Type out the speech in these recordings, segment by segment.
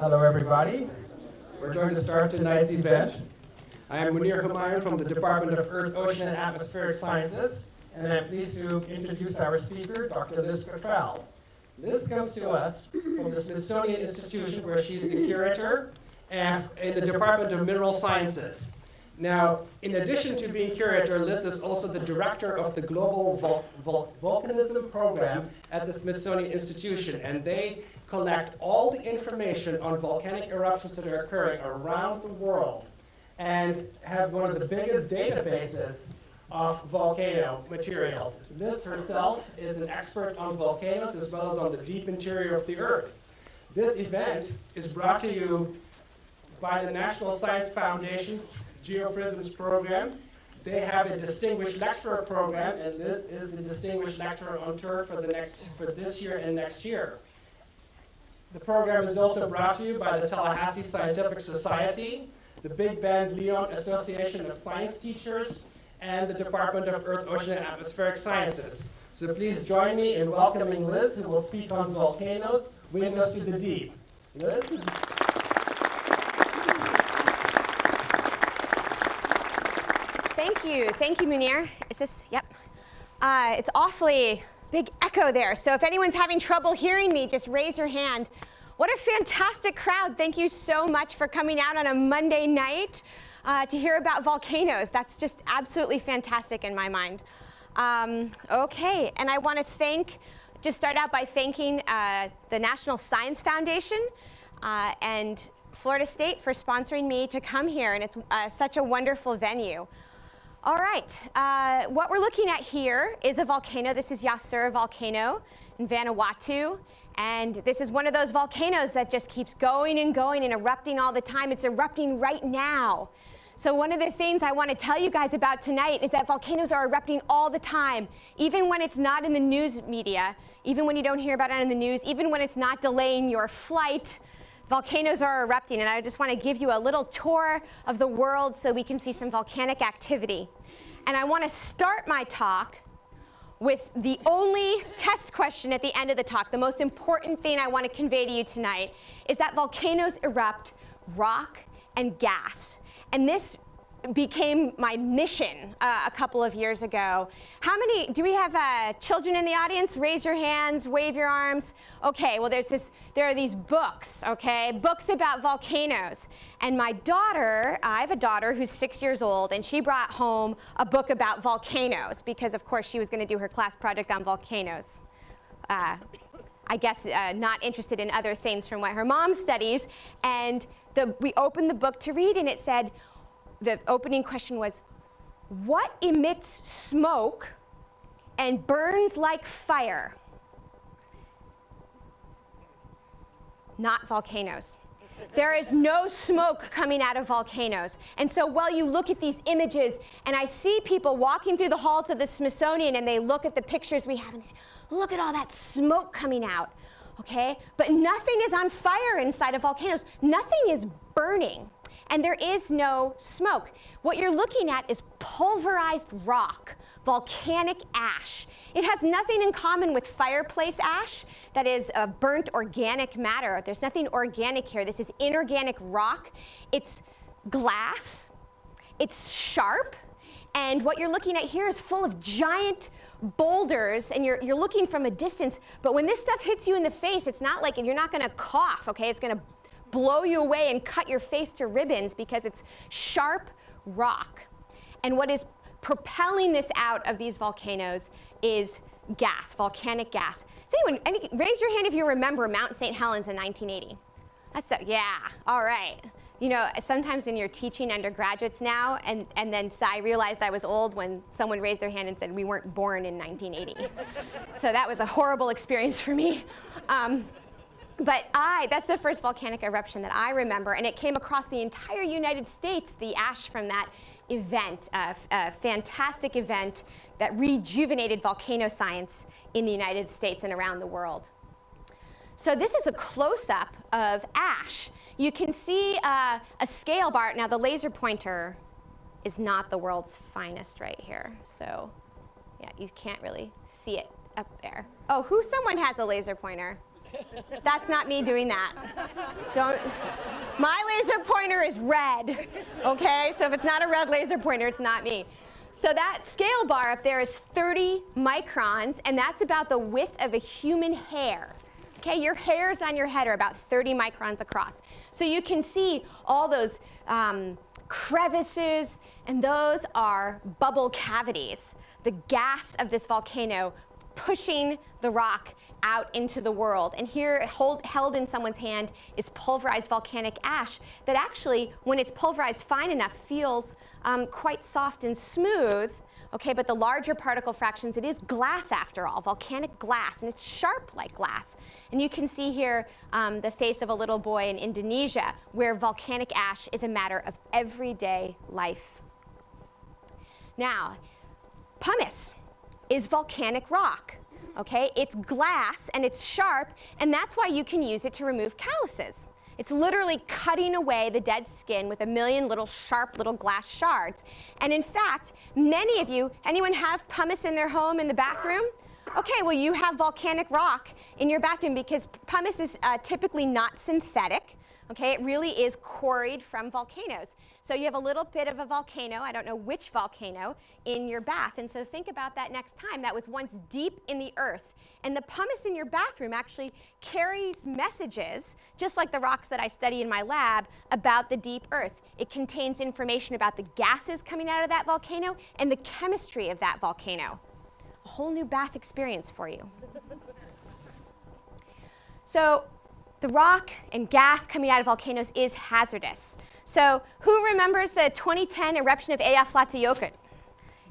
Hello, everybody. We're going to start tonight's event. I am Munir Humayun from the Department of Earth, Ocean, and Atmospheric Sciences, and I'm pleased to introduce our speaker, Dr. Liz Cottrell. Liz comes to us from the Smithsonian Institution, where she's the curator and in the Department of Mineral Sciences. Now, in addition to being curator, Liz is also the director of the Global Vol Vol Volcanism Program at the Smithsonian Institution, and they collect all the information on volcanic eruptions that are occurring around the world and have one of the biggest databases of volcano materials. Liz herself is an expert on volcanoes as well as on the deep interior of the Earth. This event is brought to you by the National Science Foundation's GeoPrisms program. They have a distinguished lecturer program, and this is the distinguished lecturer on tour for the next for this year and next year. The program is also brought to you by the Tallahassee Scientific Society, the Big Bend Leon Association of Science Teachers, and the Department of Earth, Ocean, and Atmospheric Sciences. So please join me in welcoming Liz, who will speak on volcanoes, windows to the deep. Liz? Thank you. Thank you, Munir. Is this, yep. Uh, it's awfully big echo there. So if anyone's having trouble hearing me, just raise your hand. What a fantastic crowd. Thank you so much for coming out on a Monday night uh, to hear about volcanoes. That's just absolutely fantastic in my mind. Um, okay, and I want to thank, just start out by thanking uh, the National Science Foundation uh, and Florida State for sponsoring me to come here, and it's uh, such a wonderful venue. All right, uh, what we're looking at here is a volcano. This is Yasur volcano in Vanuatu. And this is one of those volcanoes that just keeps going and going and erupting all the time. It's erupting right now. So one of the things I want to tell you guys about tonight is that volcanoes are erupting all the time, even when it's not in the news media, even when you don't hear about it in the news, even when it's not delaying your flight, volcanoes are erupting, and I just want to give you a little tour of the world so we can see some volcanic activity. And I want to start my talk with the only test question at the end of the talk. The most important thing I want to convey to you tonight is that volcanoes erupt rock and gas. And this became my mission uh, a couple of years ago. How many, do we have uh, children in the audience? Raise your hands, wave your arms. Okay, well there's this, there are these books, okay, books about volcanoes. And my daughter, I have a daughter who's six years old, and she brought home a book about volcanoes because of course she was gonna do her class project on volcanoes. Uh, I guess uh, not interested in other things from what her mom studies. And the, we opened the book to read and it said, the opening question was, what emits smoke and burns like fire? Not volcanoes. There is no smoke coming out of volcanoes. And so while you look at these images, and I see people walking through the halls of the Smithsonian and they look at the pictures we have and say, look at all that smoke coming out, okay? But nothing is on fire inside of volcanoes. Nothing is burning and there is no smoke. What you're looking at is pulverized rock, volcanic ash. It has nothing in common with fireplace ash, that is a burnt organic matter. There's nothing organic here. This is inorganic rock. It's glass, it's sharp, and what you're looking at here is full of giant boulders and you're, you're looking from a distance, but when this stuff hits you in the face, it's not like, you're not gonna cough, okay? It's gonna blow you away and cut your face to ribbons because it's sharp rock. And what is propelling this out of these volcanoes is gas, volcanic gas. Does anyone, any, raise your hand if you remember Mount St. Helens in 1980. That's a, yeah, all right. You know, sometimes when you're teaching undergraduates now, and, and then I realized I was old when someone raised their hand and said, we weren't born in 1980. so that was a horrible experience for me. Um, but I, that's the first volcanic eruption that I remember, and it came across the entire United States, the ash from that event, a, a fantastic event that rejuvenated volcano science in the United States and around the world. So this is a close-up of ash. You can see uh, a scale bar. Now the laser pointer is not the world's finest right here. So yeah, you can't really see it up there. Oh, who, someone has a laser pointer? That's not me doing that. Don't. My laser pointer is red, okay? So if it's not a red laser pointer, it's not me. So that scale bar up there is 30 microns, and that's about the width of a human hair. Okay, your hairs on your head are about 30 microns across. So you can see all those um, crevices, and those are bubble cavities. The gas of this volcano pushing the rock out into the world. And here, hold, held in someone's hand, is pulverized volcanic ash that actually, when it's pulverized fine enough, feels um, quite soft and smooth. Okay, but the larger particle fractions, it is glass after all, volcanic glass, and it's sharp like glass. And you can see here um, the face of a little boy in Indonesia where volcanic ash is a matter of everyday life. Now, pumice is volcanic rock. Okay, it's glass and it's sharp, and that's why you can use it to remove calluses. It's literally cutting away the dead skin with a million little sharp little glass shards. And in fact, many of you, anyone have pumice in their home in the bathroom? Okay, well, you have volcanic rock in your bathroom because pumice is uh, typically not synthetic. Okay, it really is quarried from volcanoes. So you have a little bit of a volcano, I don't know which volcano, in your bath. And so think about that next time. That was once deep in the earth. And the pumice in your bathroom actually carries messages, just like the rocks that I study in my lab, about the deep earth. It contains information about the gases coming out of that volcano and the chemistry of that volcano a whole new bath experience for you. so the rock and gas coming out of volcanoes is hazardous. So who remembers the 2010 eruption of Eyjafjallajökull?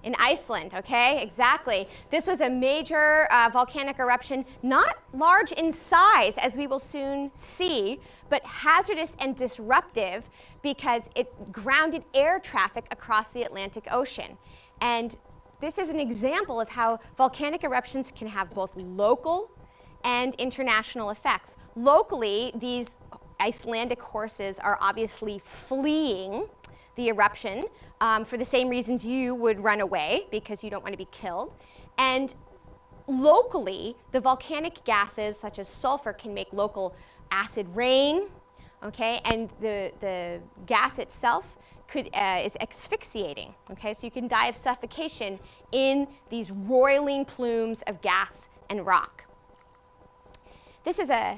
In Iceland, okay, exactly. This was a major uh, volcanic eruption, not large in size, as we will soon see, but hazardous and disruptive because it grounded air traffic across the Atlantic Ocean. And this is an example of how volcanic eruptions can have both local and international effects. Locally, these Icelandic horses are obviously fleeing the eruption um, for the same reasons you would run away because you don't want to be killed. And locally, the volcanic gases such as sulfur can make local acid rain, okay, and the, the gas itself could, uh, is asphyxiating. Okay, so you can die of suffocation in these roiling plumes of gas and rock. This is a,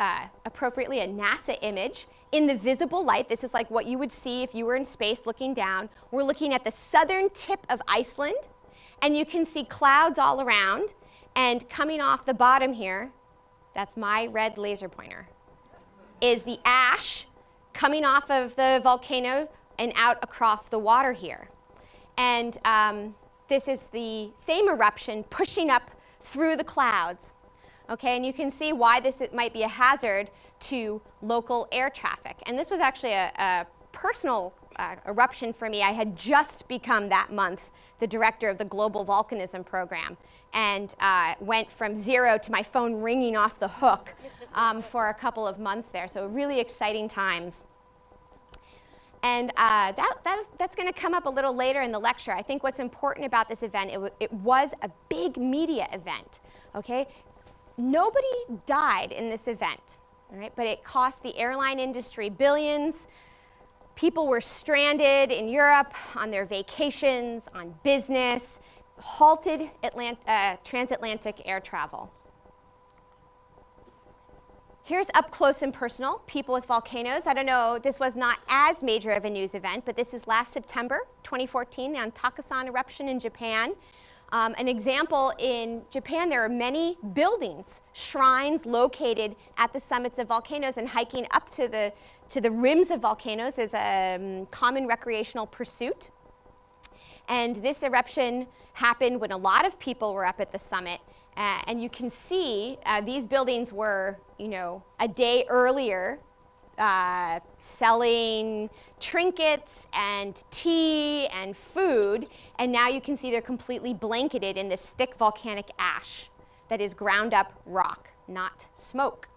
uh, appropriately a NASA image. In the visible light, this is like what you would see if you were in space looking down. We're looking at the southern tip of Iceland, and you can see clouds all around. And coming off the bottom here, that's my red laser pointer, is the ash coming off of the volcano and out across the water here. And um, this is the same eruption pushing up through the clouds. Okay, and you can see why this might be a hazard to local air traffic. And this was actually a, a personal uh, eruption for me. I had just become that month the director of the Global Volcanism Program and uh, went from zero to my phone ringing off the hook um, for a couple of months there. So really exciting times. And uh, that, that, that's going to come up a little later in the lecture. I think what's important about this event, it, it was a big media event, okay? Nobody died in this event, right? but it cost the airline industry billions. People were stranded in Europe on their vacations, on business, halted Atlant uh, transatlantic air travel. Here's up close and personal, people with volcanoes. I don't know, this was not as major of a news event, but this is last September 2014, the Ontakesan eruption in Japan. Um, an example in Japan, there are many buildings, shrines located at the summits of volcanoes, and hiking up to the, to the rims of volcanoes is a um, common recreational pursuit. And this eruption happened when a lot of people were up at the summit. Uh, and you can see uh, these buildings were, you know, a day earlier uh, selling trinkets and tea and food. And now you can see they're completely blanketed in this thick volcanic ash that is ground up rock, not smoke.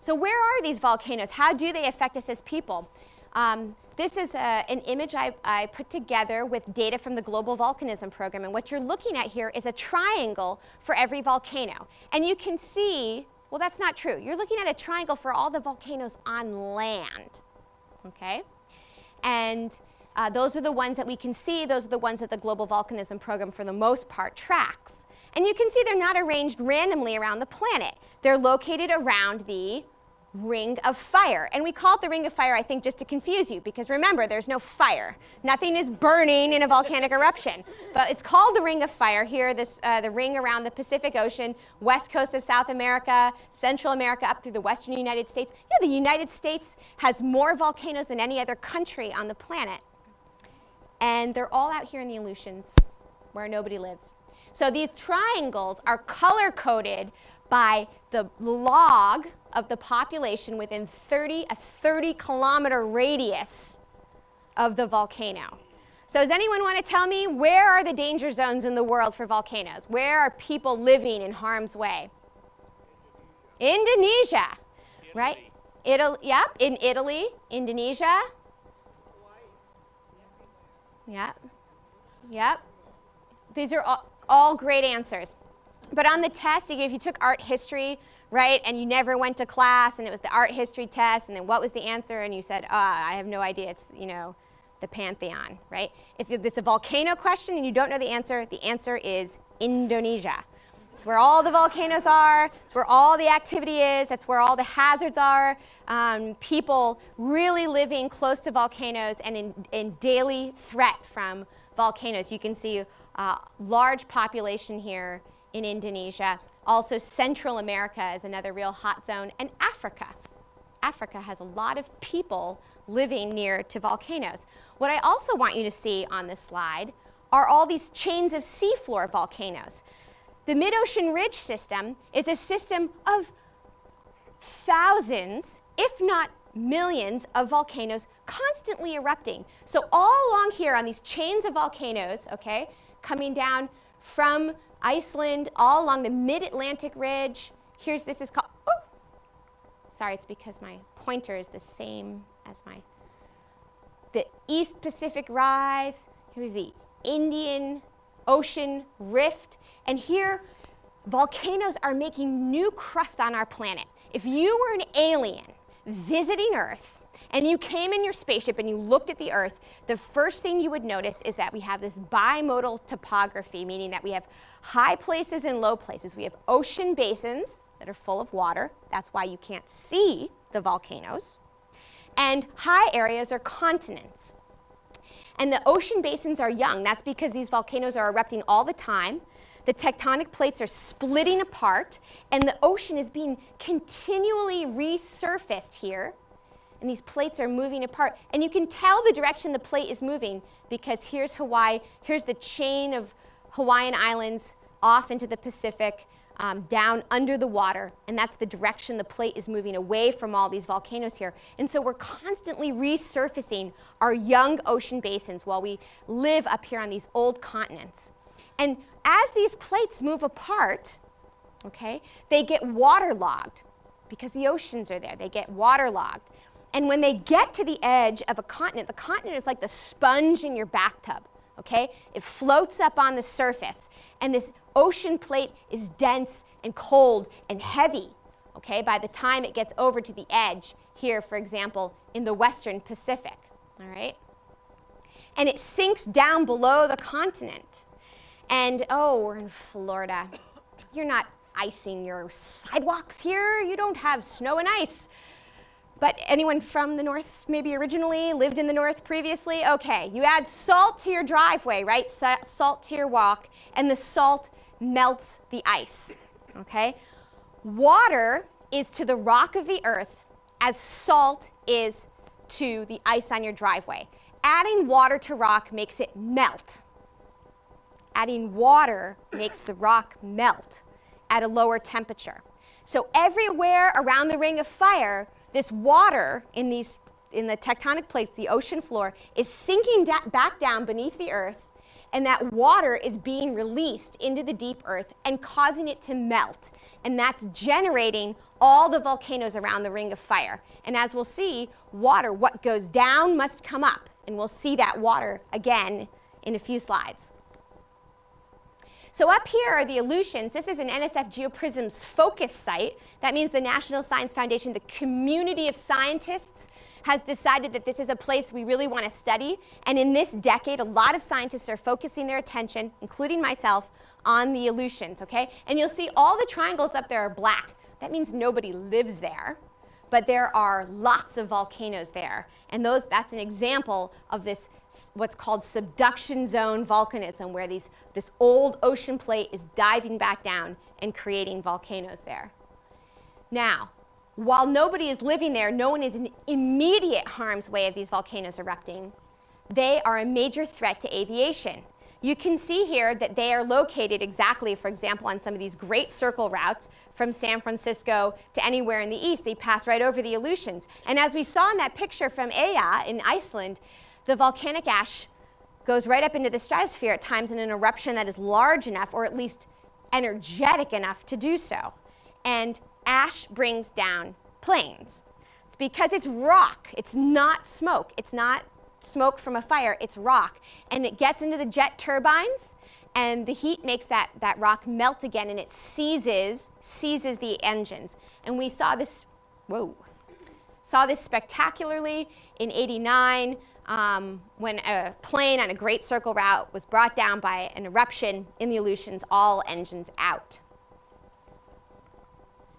So where are these volcanoes? How do they affect us as people? Um, this is a, an image I, I, put together with data from the Global Volcanism Program. And what you're looking at here is a triangle for every volcano. And you can see, Well, that's not true. You're looking at a triangle for all the volcanoes on land, okay? And uh, those are the ones that we can see. Those are the ones that the Global Volcanism Program, for the most part, tracks. And you can see they're not arranged randomly around the planet. They're located around the ring of fire. And we call it the ring of fire, I think, just to confuse you, because remember, there's no fire. Nothing is burning in a volcanic eruption. But it's called the ring of fire here, this, uh, the ring around the Pacific Ocean, west coast of South America, Central America, up through the western United States. You know, the United States has more volcanoes than any other country on the planet. And they're all out here in the Aleutians, where nobody lives. So these triangles are color-coded by the log of the population within 30, a 30 kilometer radius of the volcano. So does anyone want to tell me where are the danger zones in the world for volcanoes? Where are people living in harm's way? Indonesia, right? Italy, yep, in Italy, Indonesia. Yep, yep. These are all, all great answers. But on the test, if you took art history, right, and you never went to class, and it was the art history test, and then what was the answer, and you said, ah, I have no idea, it's, you know, the Pantheon, right? If it's a volcano question and you don't know the answer, the answer is Indonesia. It's where all the volcanoes are, it's where all the activity is, that's where all the hazards are. Um, people really living close to volcanoes and in, in daily threat from volcanoes. You can see a uh, large population here in Indonesia. Also, Central America is another real hot zone, and Africa. Africa has a lot of people living near to volcanoes. What I also want you to see on this slide are all these chains of seafloor volcanoes. The mid-ocean ridge system is a system of thousands, if not millions, of volcanoes constantly erupting. So all along here on these chains of volcanoes, okay, coming down from Iceland, all along the mid-Atlantic ridge. Here's, this is called, oh, sorry, it's because my pointer is the same as my, the East Pacific Rise, here's the Indian Ocean Rift, and here volcanoes are making new crust on our planet. If you were an alien visiting Earth, and you came in your spaceship and you looked at the Earth, the first thing you would notice is that we have this bimodal topography, meaning that we have high places and low places. We have ocean basins that are full of water. That's why you can't see the volcanoes. And high areas are continents. And the ocean basins are young. That's because these volcanoes are erupting all the time. The tectonic plates are splitting apart, and the ocean is being continually resurfaced here and these plates are moving apart. And you can tell the direction the plate is moving because here's Hawaii, here's the chain of Hawaiian Islands off into the Pacific, um, down under the water, and that's the direction the plate is moving away from all these volcanoes here. And so we're constantly resurfacing our young ocean basins while we live up here on these old continents. And as these plates move apart, okay, they get waterlogged because the oceans are there. They get waterlogged. And when they get to the edge of a continent, the continent is like the sponge in your bathtub, okay? It floats up on the surface, and this ocean plate is dense and cold and heavy, okay, by the time it gets over to the edge here, for example, in the western Pacific, all right? And it sinks down below the continent. And oh, we're in Florida. You're not icing your sidewalks here. You don't have snow and ice. But anyone from the north, maybe originally, lived in the north previously? Okay, you add salt to your driveway, right? Salt to your walk, and the salt melts the ice, okay? Water is to the rock of the earth as salt is to the ice on your driveway. Adding water to rock makes it melt. Adding water makes the rock melt at a lower temperature. So everywhere around the ring of fire, this water in, these, in the tectonic plates, the ocean floor, is sinking da back down beneath the earth, and that water is being released into the deep earth and causing it to melt. And that's generating all the volcanoes around the ring of fire. And as we'll see, water, what goes down must come up. And we'll see that water again in a few slides. So up here are the Aleutians. This is an NSF GeoPrisms focus site. That means the National Science Foundation, the community of scientists, has decided that this is a place we really want to study. And in this decade, a lot of scientists are focusing their attention, including myself, on the Aleutians, okay? And you'll see all the triangles up there are black. That means nobody lives there but there are lots of volcanoes there. And those, that's an example of this, what's called subduction zone volcanism, where these, this old ocean plate is diving back down and creating volcanoes there. Now, while nobody is living there, no one is in immediate harm's way of these volcanoes erupting. They are a major threat to aviation. You can see here that they are located exactly, for example, on some of these great circle routes from San Francisco to anywhere in the east. They pass right over the Aleutians. And as we saw in that picture from Eyja in Iceland, the volcanic ash goes right up into the stratosphere at times in an eruption that is large enough, or at least energetic enough to do so. And ash brings down planes. It's because it's rock. It's not smoke. It's not smoke from a fire, it's rock. And it gets into the jet turbines, and the heat makes that, that rock melt again, and it seizes, seizes the engines. And we saw this, whoa, saw this spectacularly in 89 um, when a plane on a great circle route was brought down by an eruption in the Aleutians, all engines out.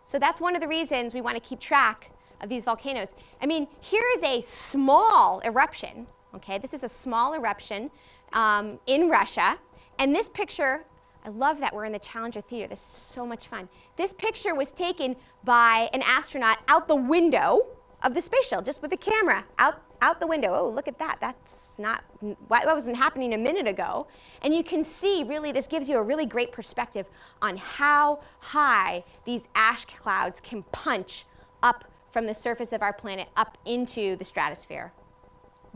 So that's one of the reasons we want to keep track of these volcanoes. I mean, here is a small eruption Okay, this is a small eruption um, in Russia. And this picture, I love that we're in the Challenger Theater. This is so much fun. This picture was taken by an astronaut out the window of the space shuttle, just with the camera out, out the window. Oh, look at that. That's not, that wasn't happening a minute ago. And you can see, really, this gives you a really great perspective on how high these ash clouds can punch up from the surface of our planet up into the stratosphere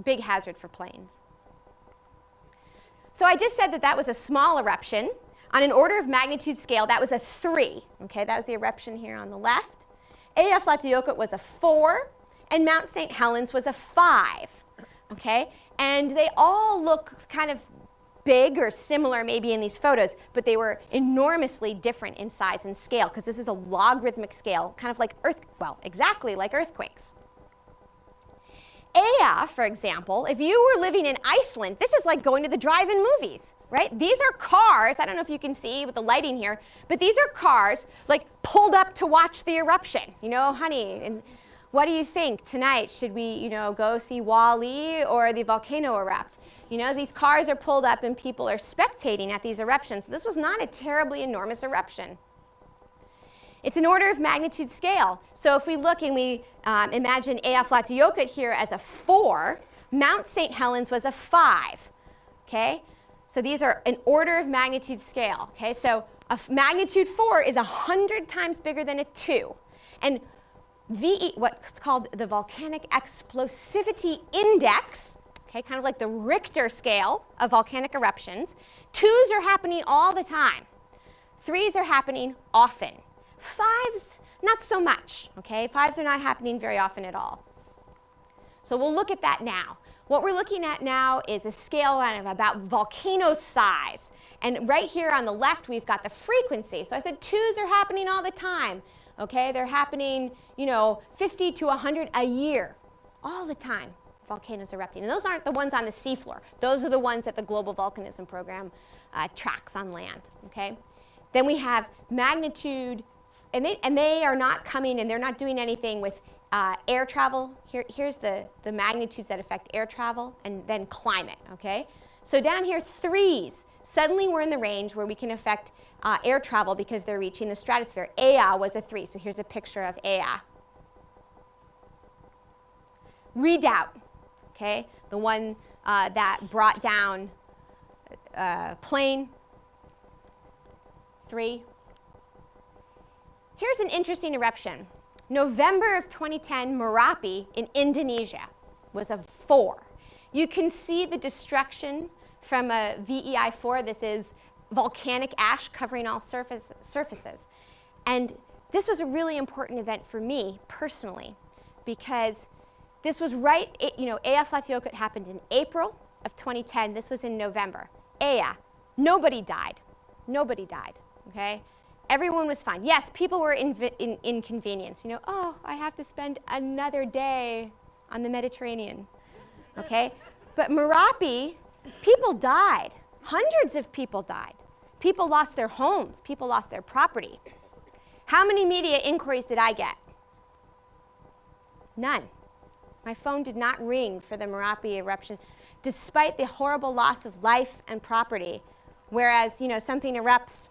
big hazard for planes. So I just said that that was a small eruption. On an order of magnitude scale, that was a 3. Okay, that was the eruption here on the left. Eyjafjallajökull was a 4, and Mount St. Helens was a 5. Okay, and they all look kind of big or similar maybe in these photos, but they were enormously different in size and scale because this is a logarithmic scale, kind of like earth, well, exactly like earthquakes. Eyja, for example, if you were living in Iceland, this is like going to the drive-in movies, right? These are cars, I don't know if you can see with the lighting here, but these are cars like pulled up to watch the eruption. You know, honey, and what do you think tonight? Should we, you know, go see WALL-E or the volcano erupt? You know, these cars are pulled up and people are spectating at these eruptions. This was not a terribly enormous eruption. It's an order of magnitude scale. So if we look and we um, imagine Eyjafjallajökull here as a 4, Mount St. Helens was a 5. Okay? So these are an order of magnitude scale. Okay? So a magnitude 4 is 100 times bigger than a 2. And VE, what's called the Volcanic Explosivity Index, okay, kind of like the Richter scale of volcanic eruptions, twos are happening all the time. Threes are happening often. Fives, not so much, okay? Fives are not happening very often at all. So we'll look at that now. What we're looking at now is a scale of about volcano size. And right here on the left, we've got the frequency. So I said twos are happening all the time. Okay, they're happening, you know, 50 to 100 a year, all the time, volcanoes erupting. And those aren't the ones on the seafloor. Those are the ones that the Global Volcanism Program uh, tracks on land, okay? Then we have magnitude and they, and they are not coming and they're not doing anything with uh, air travel. Here, here's the, the magnitudes that affect air travel and then climate, okay? So down here, threes. Suddenly we're in the range where we can affect uh, air travel because they're reaching the stratosphere. Eyja was a three, so here's a picture of Eyja. Redoubt, okay? The one uh, that brought down uh, plane, three. Here's an interesting eruption. November of 2010, Merapi in Indonesia was a four. You can see the destruction from a VEI4. This is volcanic ash covering all surface, surfaces. And this was a really important event for me personally because this was right, it, you know, happened in April of 2010. This was in November. Eyja, nobody died. Nobody died, okay? Everyone was fine. Yes, people were in, inconvenienced. You know, oh, I have to spend another day on the Mediterranean, okay? But Merapi, people died. Hundreds of people died. People lost their homes. People lost their property. How many media inquiries did I get? None. My phone did not ring for the Merapi eruption, despite the horrible loss of life and property. Whereas, you know, something erupts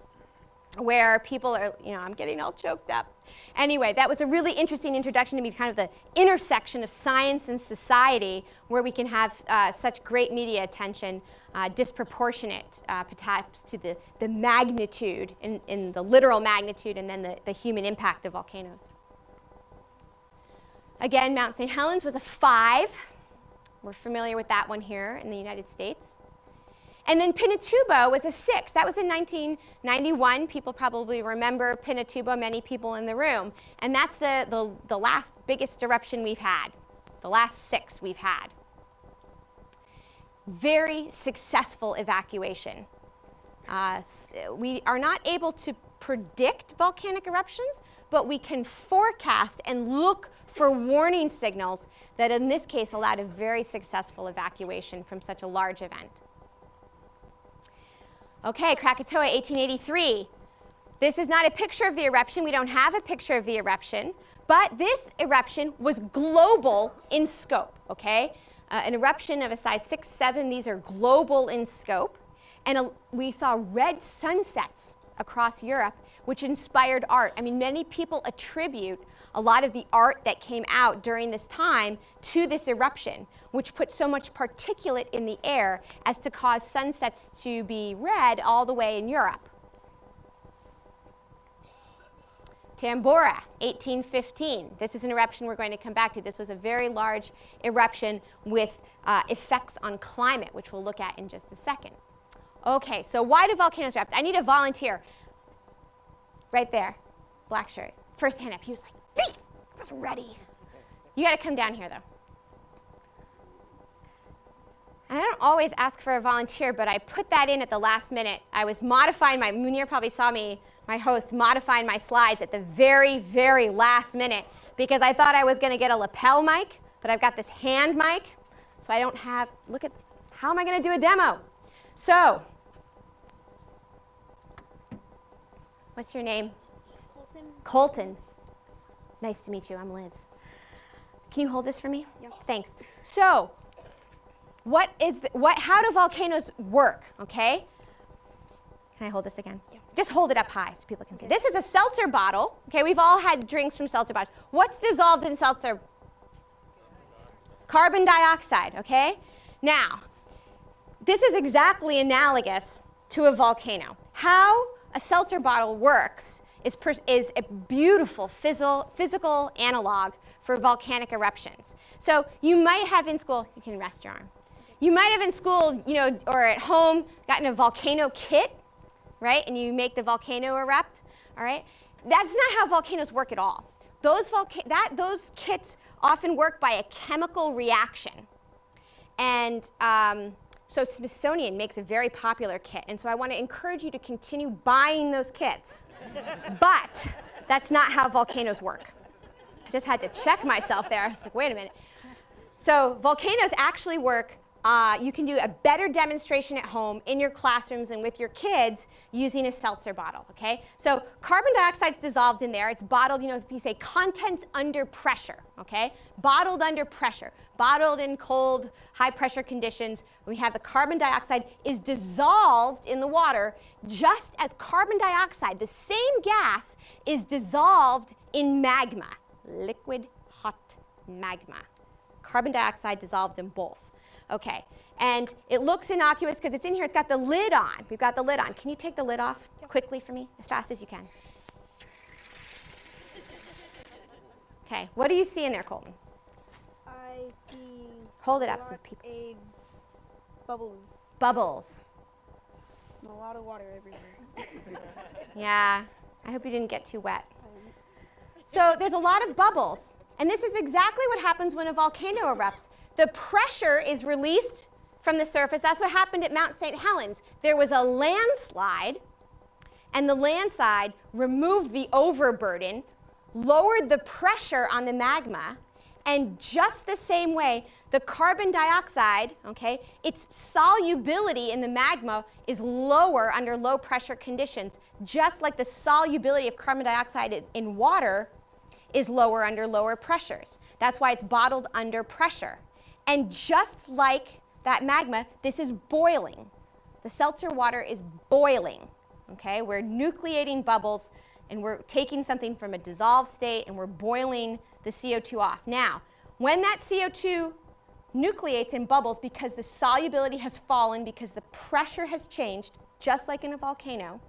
where people are, you know, I'm getting all choked up. Anyway, that was a really interesting introduction to me, kind of the intersection of science and society, where we can have uh, such great media attention, uh, disproportionate uh, perhaps to the, the magnitude, in, in the literal magnitude, and then the, the human impact of volcanoes. Again, Mount St. Helens was a five. We're familiar with that one here in the United States. And then Pinatubo was a six. That was in 1991. People probably remember Pinatubo, many people in the room. And that's the, the, the last biggest eruption we've had, the last six we've had. Very successful evacuation. Uh, we are not able to predict volcanic eruptions, but we can forecast and look for warning signals that in this case allowed a very successful evacuation from such a large event. Okay, Krakatoa 1883. This is not a picture of the eruption. We don't have a picture of the eruption, but this eruption was global in scope, okay? Uh, an eruption of a size 6, 7, these are global in scope. And a, we saw red sunsets across Europe, which inspired art. I mean, many people attribute a lot of the art that came out during this time to this eruption, which put so much particulate in the air as to cause sunsets to be red all the way in Europe. Tambora, 1815. This is an eruption we're going to come back to. This was a very large eruption with uh, effects on climate, which we'll look at in just a second. Okay, so why do volcanoes erupt? I need a volunteer. Right there, black shirt. First hand up. He was like, was ready. You got to come down here, though. And I don't always ask for a volunteer, but I put that in at the last minute. I was modifying my, Munir probably saw me, my host, modifying my slides at the very, very last minute because I thought I was going to get a lapel mic, but I've got this hand mic, so I don't have, look at, how am I going to do a demo? So, what's your name? Colton. Colton. Nice to meet you. I'm Liz. Can you hold this for me? Yep. Thanks. So, what is the, what? How do volcanoes work? Okay. Can I hold this again? Yep. Just hold it up high so people can see. This is a seltzer bottle. Okay, we've all had drinks from seltzer bottles. What's dissolved in seltzer? Carbon dioxide. Okay. Now, this is exactly analogous to a volcano. How a seltzer bottle works is, is a beautiful physical, physical analog for volcanic eruptions. So you might have in school, you can rest your arm. You might have in school, you know, or at home, gotten a volcano kit, right? And you make the volcano erupt, all right? That's not how volcanoes work at all. Those, that, those kits often work by a chemical reaction. And um, so Smithsonian makes a very popular kit. And so I want to encourage you to continue buying those kits. but that's not how volcanoes work. I just had to check myself there. I was like, wait a minute. So volcanoes actually work uh, you can do a better demonstration at home in your classrooms and with your kids using a seltzer bottle, okay? So carbon dioxide's dissolved in there. It's bottled, you know, if you say contents under pressure, okay? Bottled under pressure. Bottled in cold, high pressure conditions. We have the carbon dioxide is dissolved in the water just as carbon dioxide, the same gas, is dissolved in magma, liquid hot magma. Carbon dioxide dissolved in both. Okay, and it looks innocuous because it's in here. It's got the lid on. We've got the lid on. Can you take the lid off quickly for me, as fast as you can? Okay, what do you see in there, Colton? I see. Hold it up so people. of bubbles. Bubbles. A lot of water everywhere. Yeah, I hope you didn't get too wet. So there's a lot of bubbles. And this is exactly what happens when a volcano erupts. The pressure is released from the surface. That's what happened at Mount St. Helens. There was a landslide, And the landslide removed the overburden, lowered the pressure on the magma, and just the same way, the carbon dioxide, okay, its solubility in the magma is lower under low pressure conditions, just like the solubility of carbon dioxide in water is lower under lower pressures. That's why it's bottled under pressure. And just like that magma, this is boiling. The seltzer water is boiling. Okay, we're nucleating bubbles and we're taking something from a dissolved state and we're boiling the CO2 off. Now, when that CO2 nucleates in bubbles because the solubility has fallen, because the pressure has changed, just like in a volcano,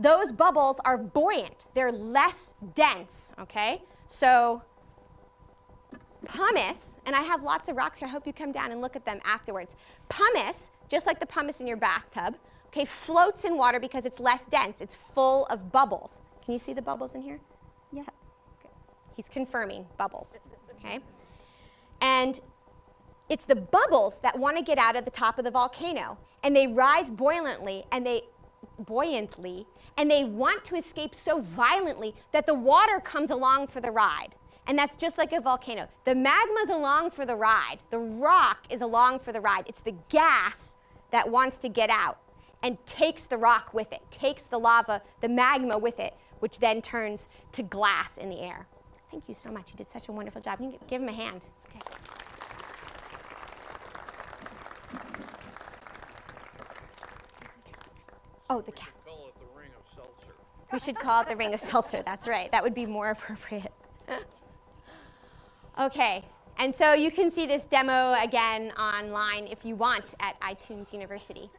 those bubbles are buoyant. They're less dense, okay? So pumice, and I have lots of rocks here. I hope you come down and look at them afterwards. Pumice, just like the pumice in your bathtub, okay, floats in water because it's less dense. It's full of bubbles. Can you see the bubbles in here? Yeah. He's confirming bubbles, okay? And it's the bubbles that want to get out of the top of the volcano. And they rise buoyantly and they buoyantly and they want to escape so violently that the water comes along for the ride. And that's just like a volcano. The magma's along for the ride. The rock is along for the ride. It's the gas that wants to get out and takes the rock with it, takes the lava, the magma with it, which then turns to glass in the air. Thank you so much. You did such a wonderful job. You can give him a hand. It's okay. Oh, the cat. Call it the ring of seltzer. We should call it the ring of seltzer. That's right. That would be more appropriate. Okay. And so you can see this demo again online if you want at iTunes University.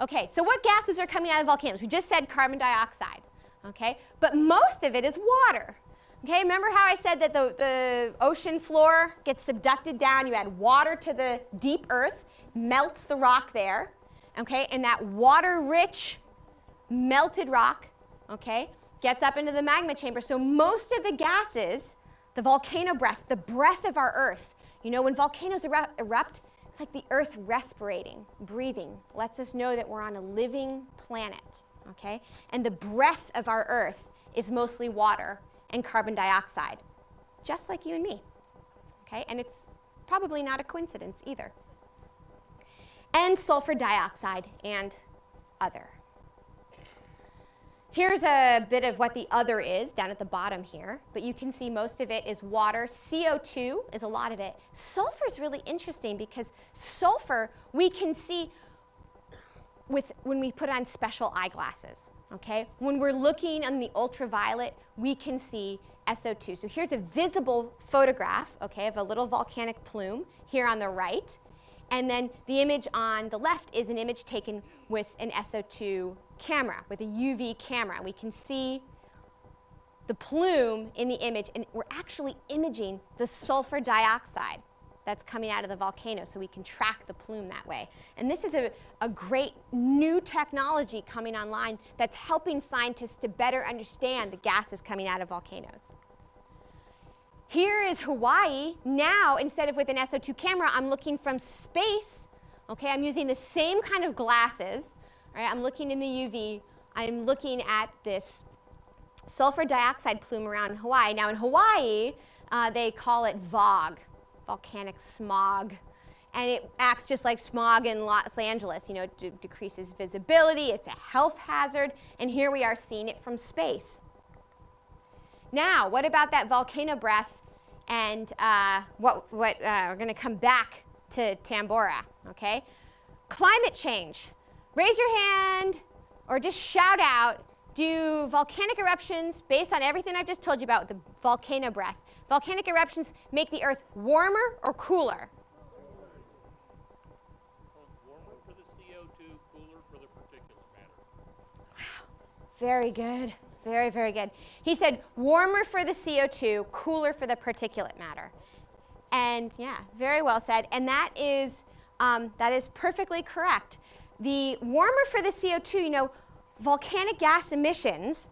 Okay, so what gases are coming out of volcanoes? We just said carbon dioxide, okay? But most of it is water. Okay, remember how I said that the, the ocean floor gets subducted down, you add water to the deep earth, melts the rock there, okay? And that water-rich melted rock, okay, gets up into the magma chamber. So most of the gases, the volcano breath, the breath of our earth, you know, when volcanoes erupt, it's like the earth respirating, breathing, lets us know that we're on a living planet, okay? And the breath of our earth is mostly water and carbon dioxide, just like you and me, okay? And it's probably not a coincidence either. And sulfur dioxide and other. Here's a bit of what the other is down at the bottom here, but you can see most of it is water. CO2 is a lot of it. Sulfur is really interesting because sulfur we can see with when we put on special eyeglasses, okay? When we're looking on the ultraviolet, we can see SO2. So here's a visible photograph, okay, of a little volcanic plume here on the right. And then the image on the left is an image taken with an SO2 camera, with a UV camera. We can see the plume in the image, and we're actually imaging the sulfur dioxide that's coming out of the volcano so we can track the plume that way. And this is a, a great new technology coming online that's helping scientists to better understand the gases coming out of volcanoes. Here is Hawaii. Now, instead of with an SO2 camera, I'm looking from space. Okay, I'm using the same kind of glasses. I'm looking in the UV. I'm looking at this sulfur dioxide plume around Hawaii. Now, in Hawaii, uh, they call it VOG, volcanic smog. And it acts just like smog in Los Angeles. You know, it decreases visibility, it's a health hazard, and here we are seeing it from space. Now, what about that volcano breath? And uh, what, what uh, we're going to come back to Tambora, okay? Climate change. Raise your hand or just shout out. Do volcanic eruptions, based on everything I've just told you about the volcano breath, volcanic eruptions make the earth warmer or cooler? Warmer for the CO2, cooler for the particulate matter. Wow, Very good. Very, very good. He said warmer for the CO2, cooler for the particulate matter. And yeah, very well said. And that is, um, that is perfectly correct. The warmer for the CO2, you know, volcanic gas emissions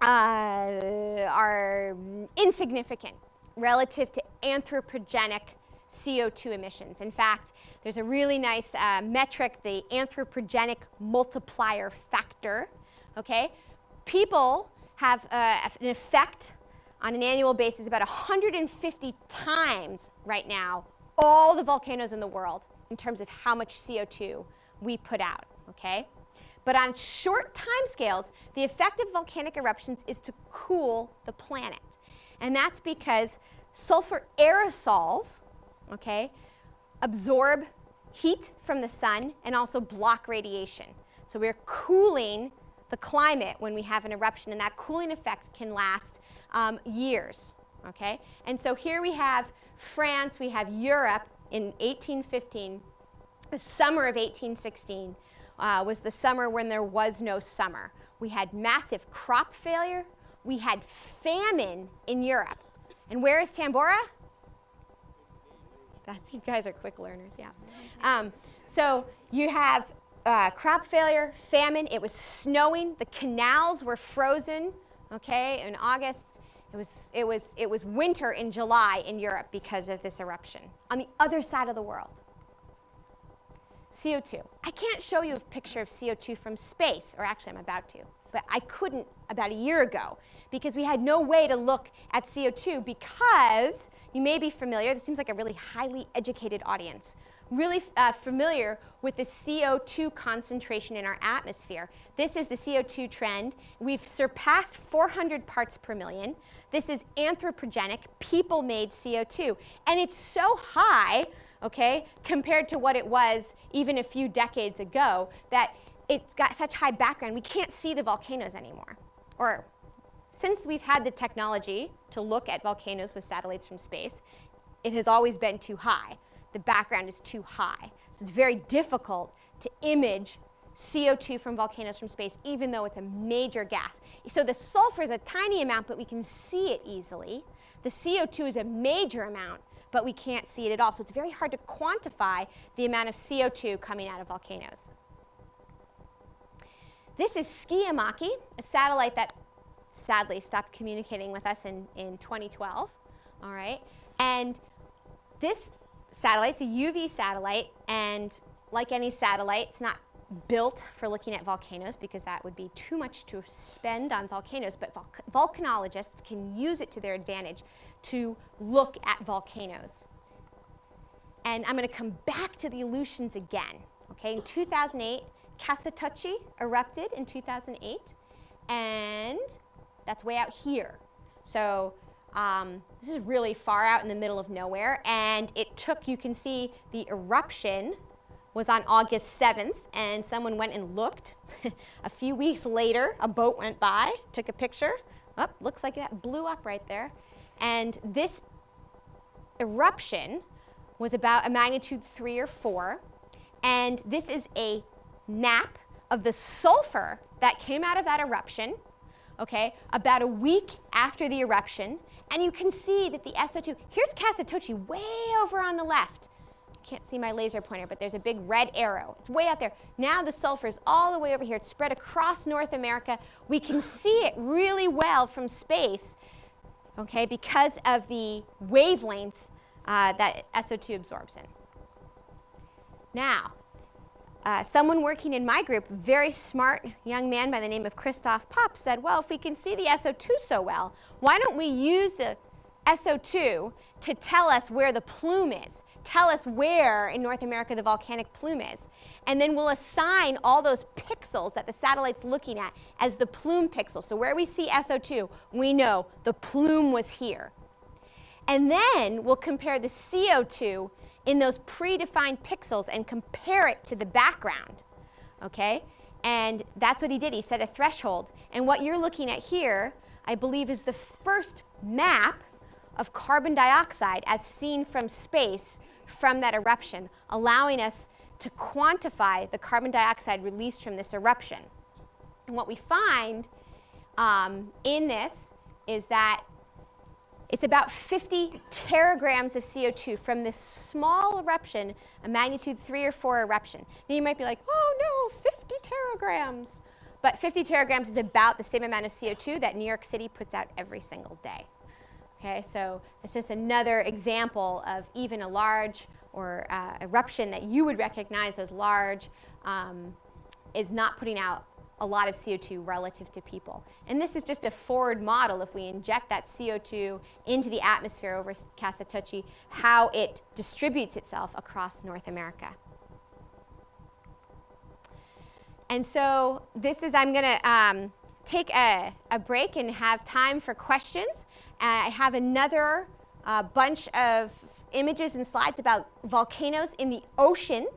uh, are insignificant relative to anthropogenic CO2 emissions. In fact, there's a really nice uh, metric, the anthropogenic multiplier factor. Okay, people have uh, an effect on an annual basis about 150 times right now all the volcanoes in the world in terms of how much CO2 we put out. Okay. But on short time scales, the effect of volcanic eruptions is to cool the planet. And that's because sulfur aerosols, okay, absorb heat from the sun and also block radiation. So we're cooling the climate when we have an eruption, and that cooling effect can last um, years, okay? And so here we have France, we have Europe in 1815, the summer of 1816, uh, was the summer when there was no summer. We had massive crop failure. We had famine in Europe. And where is Tambora? That's, you guys are quick learners, yeah. Um, so you have uh, crop failure, famine. It was snowing. The canals were frozen. Okay, in August, it was it was it was winter in July in Europe because of this eruption. On the other side of the world, CO2. I can't show you a picture of CO2 from space, or actually I'm about to, but I couldn't about a year ago because we had no way to look at CO2 because you may be familiar, this seems like a really highly educated audience, really uh, familiar with the CO2 concentration in our atmosphere. This is the CO2 trend. We've surpassed 400 parts per million. This is anthropogenic, people-made CO2. And it's so high okay, compared to what it was even a few decades ago, that it's got such high background, we can't see the volcanoes anymore. Or since we've had the technology to look at volcanoes with satellites from space, it has always been too high. The background is too high. So it's very difficult to image CO2 from volcanoes from space, even though it's a major gas. So the sulfur is a tiny amount, but we can see it easily. The CO2 is a major amount, but we can't see it at all. So it's very hard to quantify the amount of CO2 coming out of volcanoes. This is SCIAMACHY, a satellite that sadly stopped communicating with us in, in 2012. All right, and this satellite's a UV satellite, and like any satellite, it's not built for looking at volcanoes because that would be too much to spend on volcanoes, but volcanologists can use it to their advantage to look at volcanoes. And I'm going to come back to the Aleutians again. Okay, in 2008, Kasatochi erupted in 2008, and that's way out here. So um, this is really far out in the middle of nowhere, and it took, you can see the eruption was on August 7th, and someone went and looked. a few weeks later, a boat went by, took a picture. Oh, looks like that blew up right there. And this eruption was about a magnitude three or four. And this is a map of the sulfur that came out of that eruption, okay, about a week after the eruption. And you can see that the SO2, here's Kasatochi way over on the left can't see my laser pointer, but there's a big red arrow. It's way out there. Now the sulfur is all the way over here. It's spread across North America. We can see it really well from space, okay, because of the wavelength uh, that SO2 absorbs in. Now, uh, someone working in my group, very smart young man by the name of Christoph Popp, said, well, if we can see the SO2 so well, why don't we use the SO2 to tell us where the plume is? Tell us where in North America the volcanic plume is. And then we'll assign all those pixels that the satellite's looking at as the plume pixels. So where we see SO2, we know the plume was here. And then we'll compare the CO2 in those predefined pixels and compare it to the background. Okay? And that's what he did. He set a threshold. And what you're looking at here, I believe, is the first map of carbon dioxide as seen from space from that eruption, allowing us to quantify the carbon dioxide released from this eruption. And what we find um, in this is that it's about 50 teragrams of CO2 from this small eruption, a magnitude 3 or 4 eruption. Now you might be like, oh no, 50 teragrams. But 50 teragrams is about the same amount of CO2 that New York City puts out every single day. Okay, so it's just another example of even a large or uh, eruption that you would recognize as large um, is not putting out a lot of CO2 relative to people. And this is just a forward model if we inject that CO2 into the atmosphere over Kasatochi, how it distributes itself across North America. And so this is, I'm going to um, take a, a, break and have time for questions. I have another uh, bunch of images and slides about volcanoes in the ocean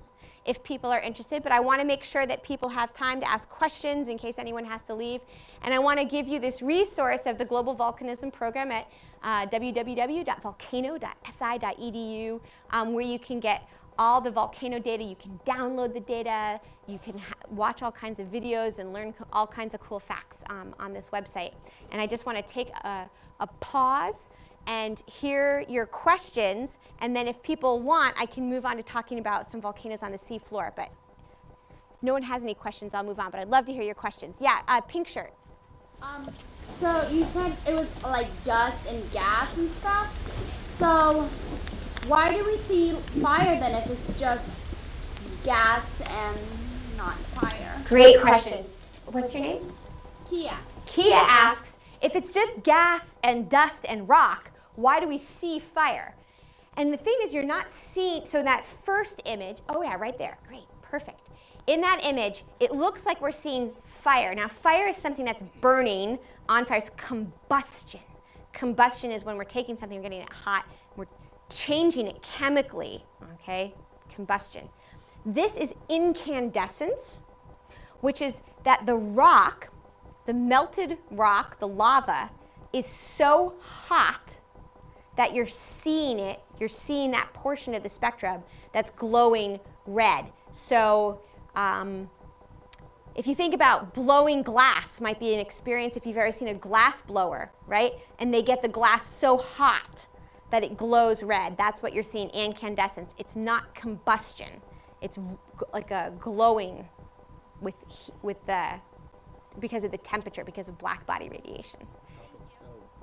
if people are interested, but I want to make sure that people have time to ask questions in case anyone has to leave. And I want to give you this resource of the Global Volcanism Program at uh, www.volcano.si.edu um, where you can get all the volcano data. You can download the data. You can watch all kinds of videos and learn all kinds of cool facts um, on this website. And I just want to take a, a pause and hear your questions. And then if people want, I can move on to talking about some volcanoes on the seafloor. But no one has any questions, I'll move on. But I'd love to hear your questions. Yeah, uh, pink shirt. Um, so you said it was like dust and gas and stuff. So why do we see fire then if it's just gas and not fire? Great question. What's your name? Kia. Kia asks, if it's just gas and dust and rock, why do we see fire? And the thing is, you're not seeing, so that first image, oh yeah, right there, great, perfect. In that image, it looks like we're seeing fire. Now, fire is something that's burning on fire, it's combustion. Combustion is when we're taking something, we're getting it hot, we're changing it chemically, okay? Combustion. This is incandescence, which is that the rock, the melted rock, the lava, is so hot that you're seeing it, you're seeing that portion of the spectrum that's glowing red. So um, if you think about blowing glass might be an experience if you've ever seen a glass blower, right? And they get the glass so hot that it glows red. That's what you're seeing, incandescence. It's not combustion. It's like a glowing with, with the, because of the temperature, because of black body radiation.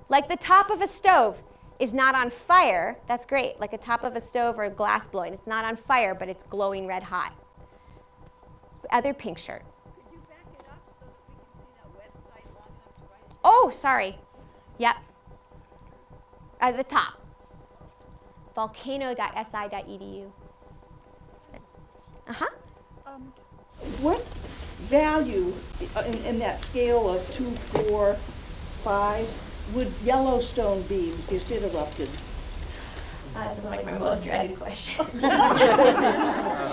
Like the top of a stove is not on fire, that's great, like a top of a stove or a glass blowing. It's not on fire, but it's glowing red hot. Other pink shirt. Oh, sorry. Yep. At the top. Volcano.si.edu. Uh-huh. Um, what value uh, in, in that scale of two, four, five would Yellowstone be if it erupted? Uh, this is like my most dreaded question.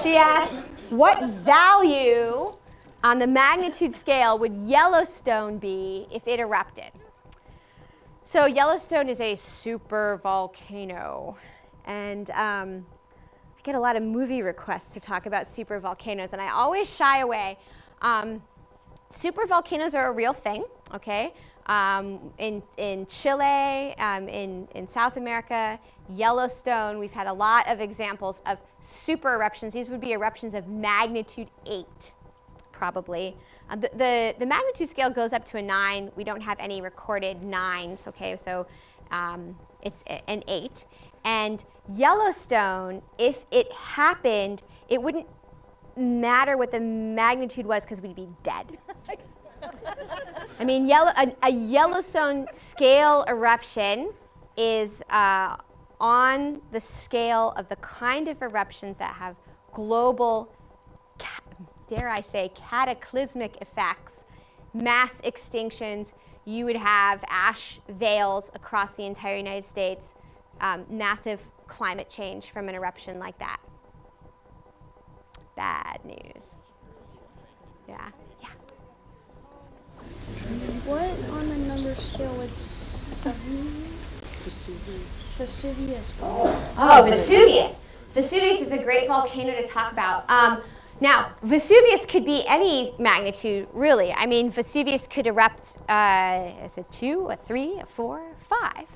she asks, what value on the magnitude scale would Yellowstone be if it erupted? So Yellowstone is a super volcano. And um, I get a lot of movie requests to talk about super volcanoes, and I always shy away. Um, super volcanoes are a real thing, okay? Um, in, in Chile, um, in, in South America, Yellowstone, we've had a lot of examples of super eruptions. These would be eruptions of magnitude 8, probably. Uh, the, the, the, magnitude scale goes up to a 9. We don't have any recorded 9s, okay? So um, it's an 8. And Yellowstone, if it happened, it wouldn't matter what the magnitude was because we'd be dead. I mean, yellow, a, a, Yellowstone scale eruption is uh, on the scale of the kind of eruptions that have global, dare I say, cataclysmic effects, mass extinctions. You would have ash veils across the entire United States, um, massive climate change from an eruption like that. Bad news. Yeah. yeah. What on the number scale it's Vesuvius. Vesuvius. Oh, Vesuvius. Vesuvius is a great volcano to talk about. Um, now, Vesuvius could be any magnitude, really. I mean, Vesuvius could erupt uh, as a two, a three, a four, five.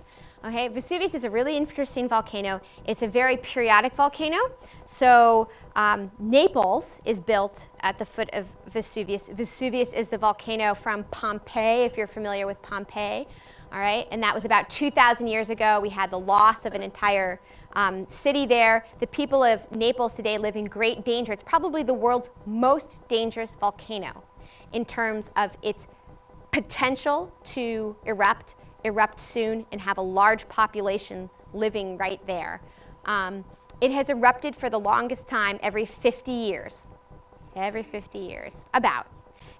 Okay, Vesuvius is a really interesting volcano. It's a very periodic volcano. So um, Naples is built at the foot of Vesuvius. Vesuvius is the volcano from Pompeii, if you're familiar with Pompeii. all right? And that was about 2,000 years ago. We had the loss of an entire um, city there. The people of Naples today live in great danger. It's probably the world's most dangerous volcano in terms of its potential to erupt, erupt soon, and have a large population living right there. Um, it has erupted for the longest time every 50 years. Every 50 years, about.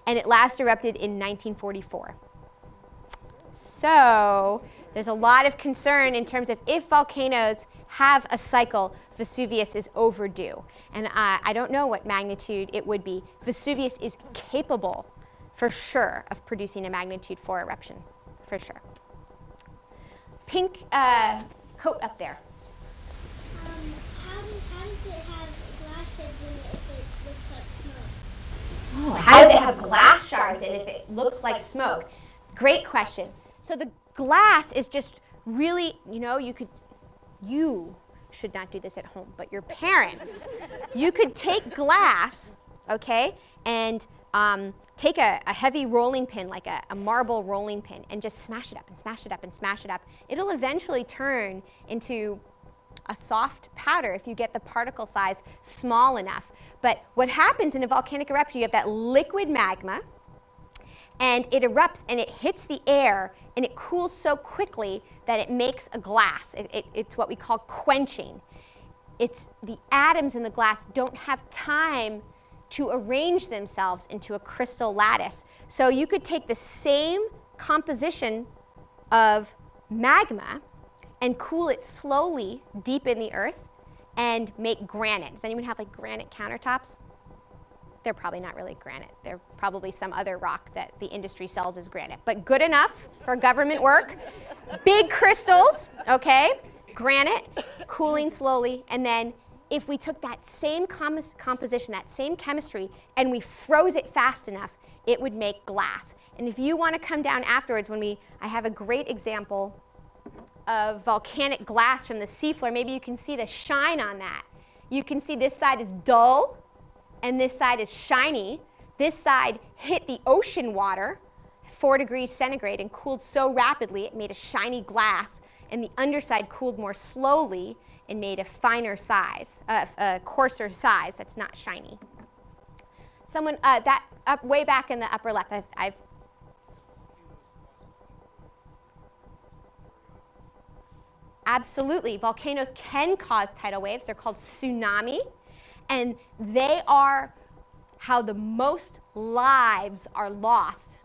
And it last erupted in 1944. So there's a lot of concern in terms of if volcanoes have a cycle, Vesuvius is overdue. And uh, I don't know what magnitude it would be. Vesuvius is capable, for sure, of producing a magnitude 4 eruption, for sure. Pink uh, coat up there. Um, how, do, how does it have glass shards in it if it looks like smoke? Oh, how does it have glass shards in it if it looks like smoke? Great question. So the glass is just really, you know, you could, you should not do this at home, but your parents, you could take glass, okay, and um, take a, a, heavy rolling pin, like a, a, marble rolling pin, and just smash it up and smash it up and smash it up. It'll eventually turn into a soft powder if you get the particle size small enough. But what happens in a volcanic eruption, you have that liquid magma, and it erupts and it hits the air and it cools so quickly that it makes a glass. It, it, it's what we call quenching. It's the atoms in the glass don't have time to arrange themselves into a crystal lattice. So you could take the same composition of magma and cool it slowly deep in the earth and make granite. Does anyone have like granite countertops? they're probably not really granite. They're probably some other rock that the industry sells as granite. But good enough for government work. Big crystals, okay? Granite, cooling slowly. And then if we took that same composition, that same chemistry, and we froze it fast enough, it would make glass. And if you want to come down afterwards when we, I have a great example of volcanic glass from the seafloor. Maybe you can see the shine on that. You can see this side is dull, and this side is shiny. This side hit the ocean water, 4 degrees centigrade, and cooled so rapidly it made a shiny glass, and the underside cooled more slowly and made a finer size, a coarser size that's not shiny. Someone, uh, that up way back in the upper left, I've, I've Absolutely. Volcanoes can cause tidal waves. They're called tsunami. And they are how the most lives are lost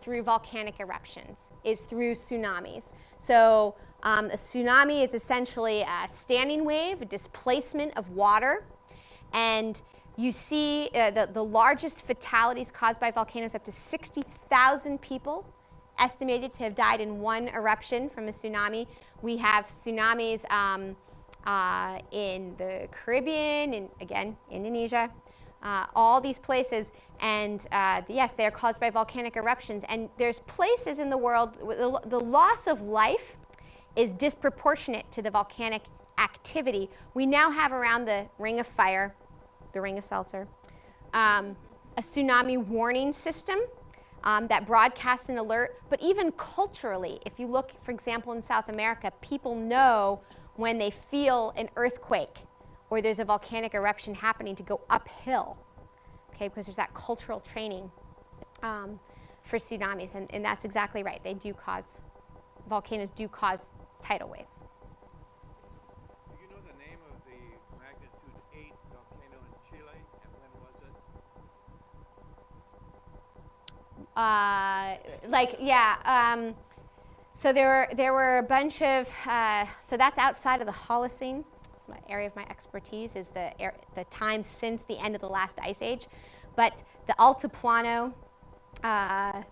through volcanic eruptions, is through tsunamis. So um, a tsunami is essentially a standing wave, a displacement of water. And you see uh, the, the largest fatalities caused by volcanoes, up to 60,000 people estimated to have died in one eruption from a tsunami. We have tsunamis um, uh, in the Caribbean, in, again, Indonesia, uh, all these places. And uh, yes, they are caused by volcanic eruptions. And there's places in the world, the, the loss of life is disproportionate to the volcanic activity. We now have around the Ring of Fire, the Ring of Seltzer, um, a tsunami warning system um, that broadcasts an alert. But even culturally, if you look, for example, in South America, people know when they feel an earthquake or there's a volcanic eruption happening to go uphill, okay, because there's that cultural training um, for tsunamis, and, and that's exactly right. They do cause, volcanoes do cause tidal waves. Do you know the name of the magnitude 8 volcano in Chile, and when was it? Uh, like, yeah. Um, so there were, there were a bunch of, uh, so that's outside of the Holocene. It's my area of my expertise is the, air, the time since the end of the last ice age. But the Altiplano, uh,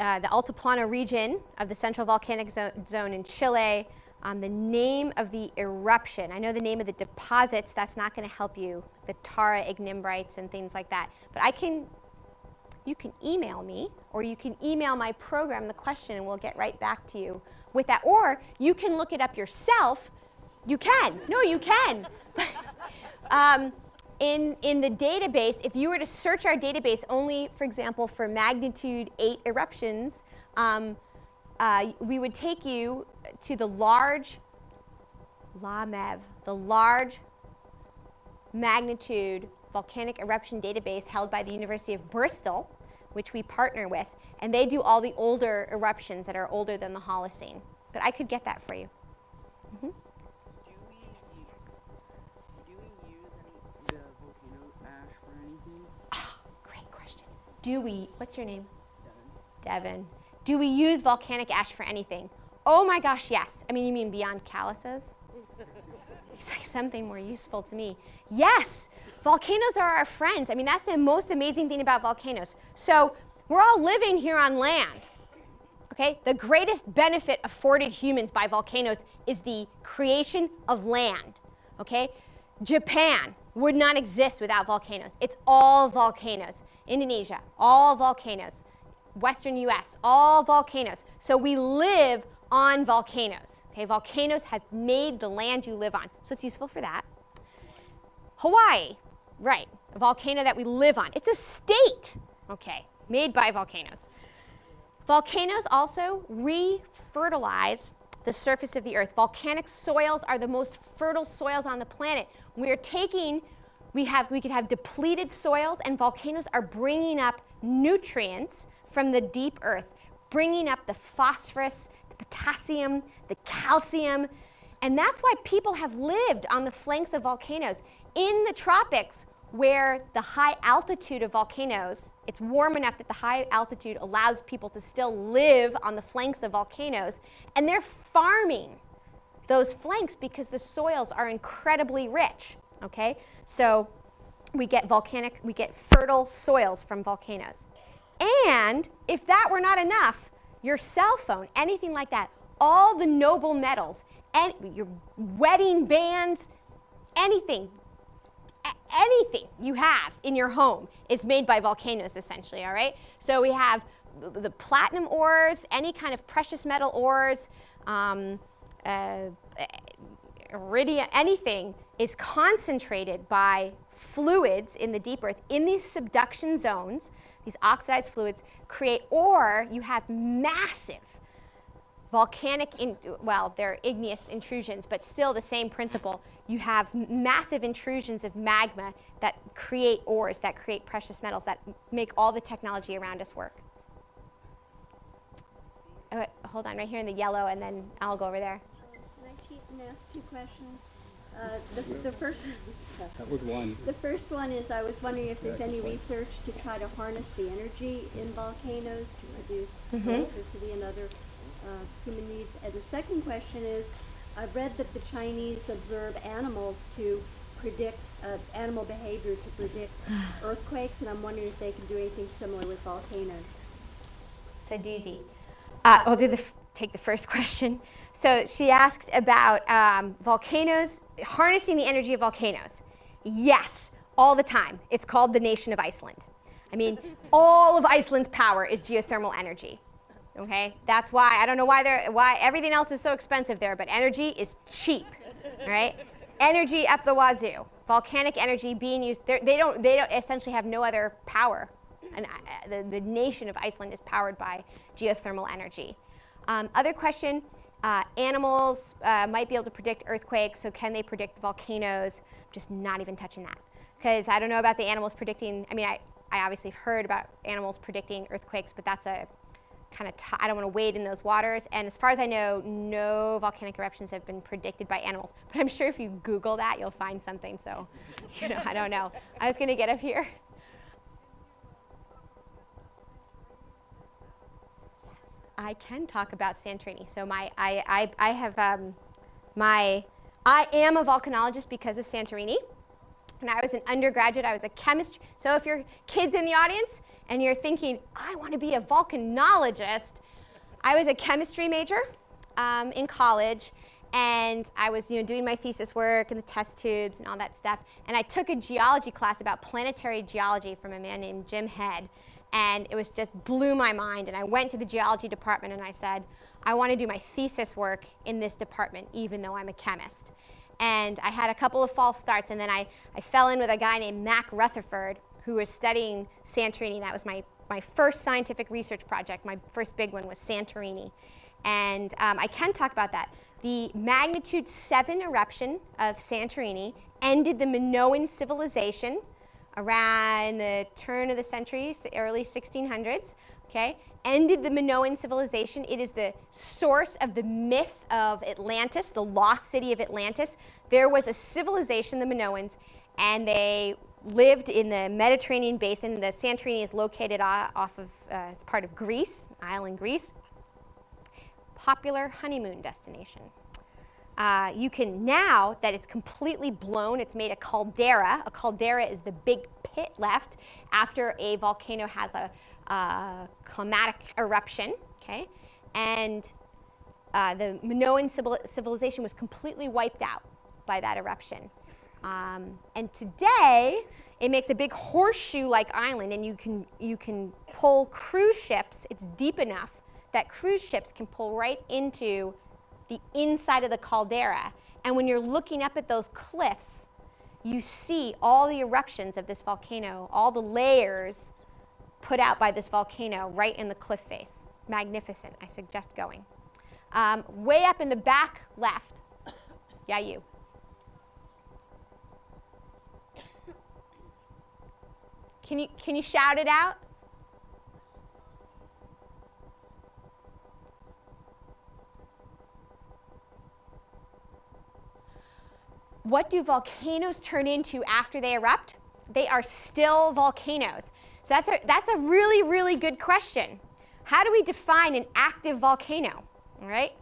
uh, the Altiplano region of the central volcanic zo zone in Chile, um, the name of the eruption. I know the name of the deposits, that's not going to help you, the Tara ignimbrites and things like that. But I can you can email me or you can email my program the question and we'll get right back to you with that. Or you can look it up yourself. You can. No, you can. um, in, in the database, if you were to search our database only, for example, for magnitude 8 eruptions, um, uh, we would take you to the large LaMEVE, the large magnitude volcanic eruption database held by the University of Bristol, which we partner with, and they do all the older eruptions that are older than the Holocene. But I could get that for you. Mhm. Do we use, do we use any the volcano ash for anything? Great question. Do we, what's your name? Devin. Do we use volcanic ash for anything? Oh my gosh, yes. I mean, you mean beyond calluses? it's like something more useful to me. Yes, volcanoes are our friends. I mean, that's the most amazing thing about volcanoes. So we're all living here on land. Okay, the greatest benefit afforded humans by volcanoes is the creation of land. Okay, Japan would not exist without volcanoes. It's all volcanoes. Indonesia, all volcanoes. Western US, all volcanoes. So we live on volcanoes. Okay, volcanoes have made the land you live on. So it's useful for that. Hawaii, right, a volcano that we live on. It's a state, okay, made by volcanoes. Volcanoes also re-fertilize the surface of the earth. Volcanic soils are the most fertile soils on the planet. We are taking, we have, we could have depleted soils, and volcanoes are bringing up nutrients from the deep earth, bringing up the phosphorus, the potassium, the calcium, and that's why people have lived on the flanks of volcanoes. In the tropics, where the high altitude of volcanoes, it's warm enough that the high altitude allows people to still live on the flanks of volcanoes, and they're farming those flanks because the soils are incredibly rich, okay? So we get volcanic, we get fertile soils from volcanoes. And if that were not enough, your cell phone, anything like that, all the noble metals, and your wedding bands, anything, anything you have in your home is made by volcanoes essentially, all right? So we have the platinum ores, any kind of precious metal ores, um, uh, iridium, anything is concentrated by fluids in the deep earth in these subduction zones, these oxidized fluids create, or you have massive volcanic, in, well, they're igneous intrusions, but still the same principle. You have massive intrusions of magma that create ores, that create precious metals, that make all the technology around us work. Oh, hold on, right here in the yellow, and then I'll go over there. Can I ask two questions? Uh, the, the first, That was one. the first one is I was wondering if there's any research to try to harness the energy in volcanoes to produce Mhm. electricity and other uh, human needs. And the second question is, I've read that the Chinese observe animals to predict uh, animal behavior to predict earthquakes, and I'm wondering if they can do anything similar with volcanoes. It's a doozy. Uh, I'll do the f- take the first question. So she asked about um, volcanoes, harnessing the energy of volcanoes. Yes, all the time. It's called the nation of Iceland. I mean, all of Iceland's power is geothermal energy. Okay, that's why I don't know why why everything else is so expensive there, but energy is cheap. Right, energy up the wazoo. Volcanic energy being used. They don't. They don't essentially have no other power. And uh, the, the nation of Iceland is powered by geothermal energy. Um, other question. Uh, animals uh, might be able to predict earthquakes, so can they predict volcanoes? Just not even touching that. Because I don't know about the animals predicting, I mean, I, I obviously have heard about animals predicting earthquakes, but that's a kind of, t- I don't want to wade in those waters. And as far as I know, no volcanic eruptions have been predicted by animals. But I'm sure if you Google that, you'll find something. So, you know, I don't know. I was going to get up here. I can talk about Santorini. So my, I, I, I have um, my, I am a volcanologist because of Santorini. When I was an undergraduate, I was a chemist. So if you're kids in the audience and you're thinking, I want to be a volcanologist, I was a chemistry major um, in college, and I was you know, doing my thesis work and the test tubes and all that stuff. And I took a geology class about planetary geology from a man named Jim Head and it was just blew my mind. And I went to the geology department and I said, I want to do my thesis work in this department, even though I'm a chemist. And I had a couple of false starts, and then I, I fell in with a guy named Mac Rutherford, who was studying Santorini. That was my, my first scientific research project. My first big one was Santorini. And um, I can talk about that. The magnitude 7 eruption of Santorini ended the Minoan civilization around the turn of the century, early 1600s, okay? Ended the Minoan civilization. It is the source of the myth of Atlantis, the lost city of Atlantis. There was a civilization, the Minoans, and they lived in the Mediterranean basin. The Santorini is located off of, uh, it's part of Greece, island Greece. Popular honeymoon destination. Uh, you can now that it's completely blown, it's made a caldera. A caldera is the big pit left after a volcano has a, climatic eruption. Okay, and uh, the Minoan civilization was completely wiped out by that eruption. Um, and today, it makes a big horseshoe-like island, and you can you can pull cruise ships. It's deep enough that cruise ships can pull right into the inside of the caldera. And when you're looking up at those cliffs, you see all the eruptions of this volcano, all the layers put out by this volcano right in the cliff face. Magnificent. I suggest going. Um, way up in the back left. Yeah, you. Can you, can you shout it out? What do volcanoes turn into after they erupt? They are still volcanoes. So that's a, that's a really, really good question. How do we define an active volcano? All right?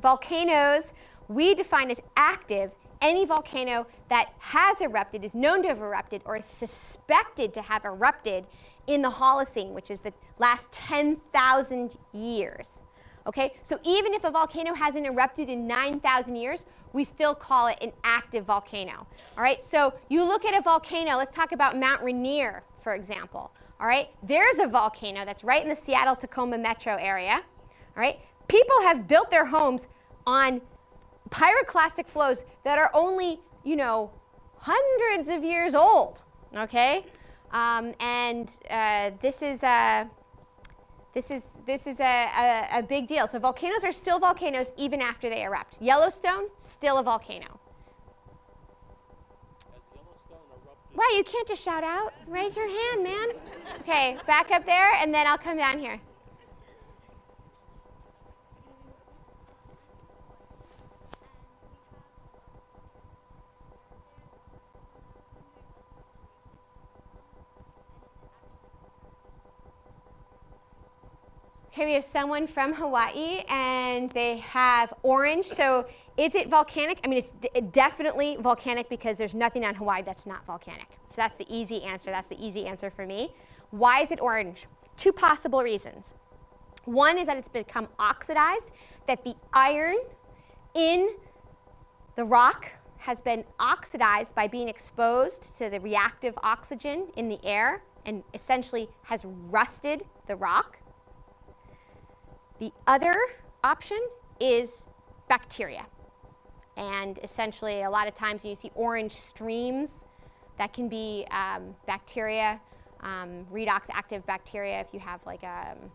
Volcanoes we define as active any volcano that has erupted, is known to have erupted, or is suspected to have erupted in the Holocene, which is the last 10,000 years. Okay, so even if a volcano hasn't erupted in 9,000 years, we still call it an active volcano. All right, so you look at a volcano, let's talk about Mount Rainier, for example. All right, there's a volcano that's right in the Seattle Tacoma metro area. All right, people have built their homes on pyroclastic flows that are only, you know, hundreds of years old. Okay, um, and uh, this is a this is this is a, a, a big deal. So volcanoes are still volcanoes even after they erupt. Yellowstone, still a volcano. Wow, you can't just shout out. Raise your hand, man. Okay, back up there, and then I'll come down here. Okay, we have someone from Hawaii and they have orange. So is it volcanic? I mean, it's definitely volcanic because there's nothing on Hawaii that's not volcanic. So that's the easy answer. That's the easy answer for me. Why is it orange? Two possible reasons. One is that it's become oxidized, that the iron in the rock has been oxidized by being exposed to the reactive oxygen in the air and essentially has rusted the rock. The other option is bacteria. And essentially, a lot of times you see orange streams. That can be um, bacteria, um, redox active bacteria if you have like a, um,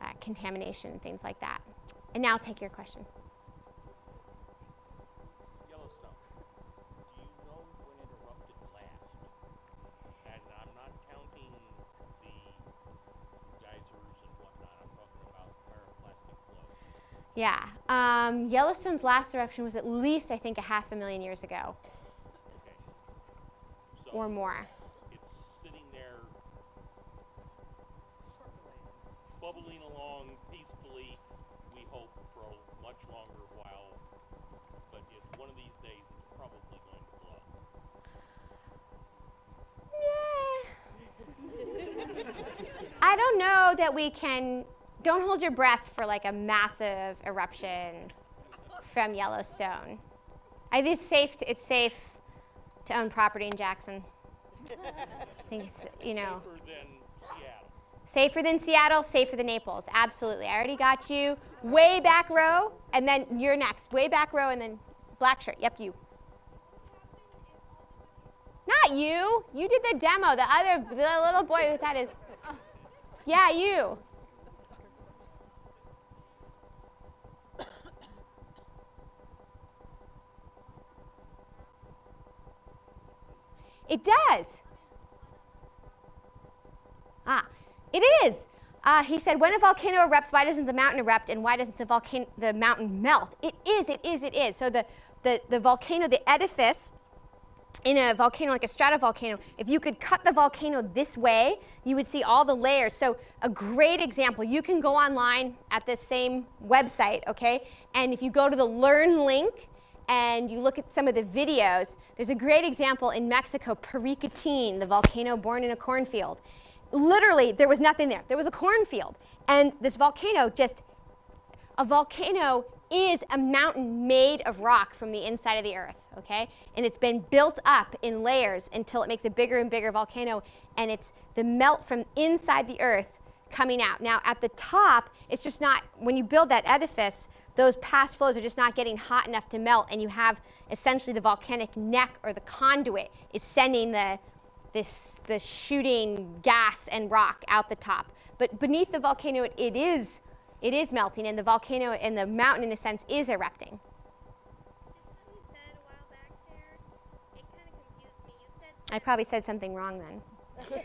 uh, contamination, things like that. And now take your question. Yellowstone. Do you know when it erupted last? And I'm not counting the geysers and whatnot. I'm talking about pyroclastic flows. Yeah. Um, Yellowstone's last eruption was at least, I think, a half a million years ago So or more. it's sitting there bubbling along peacefully, we hope, for a much longer while. But it's one of these days it's probably going to blow. I don't know that we can. Don't hold your breath for like a massive eruption from Yellowstone. I think it's safe. To, it's safe to own property in Jackson. I think it's you know Safer than Seattle. safer than Seattle, safer than Naples. Absolutely. I already got you. Way back row, and then you're next. Way back row, and then black shirt. Yep, you. Not you. You did the demo. The other, the little boy with that is. Yeah, you. It does. Ah, it is. Uh, he said, when a volcano erupts, why doesn't the mountain erupt and why doesn't the, volcano, the mountain melt? It is, it is, it is. So the, the, the volcano, the edifice in a volcano like a stratovolcano, if you could cut the volcano this way, you would see all the layers. So a great example, you can go online at this same website, okay? And if you go to the Learn link and you look at some of the videos, there's a great example in Mexico, Paricutin, the volcano born in a cornfield literally, there was nothing there. There was a cornfield. And this volcano just, a volcano is a mountain made of rock from the inside of the earth, okay? And it's been built up in layers until it makes a bigger and bigger volcano. And it's the melt from inside the earth coming out. Now, at the top, it's just not, when you build that edifice, those past flows are just not getting hot enough to melt. And you have essentially the volcanic neck or the conduit is sending the, this, this shooting gas and rock out the top. But beneath the volcano, it, it is it is melting, and the volcano and the mountain, in a sense, is erupting. I probably said something wrong then. you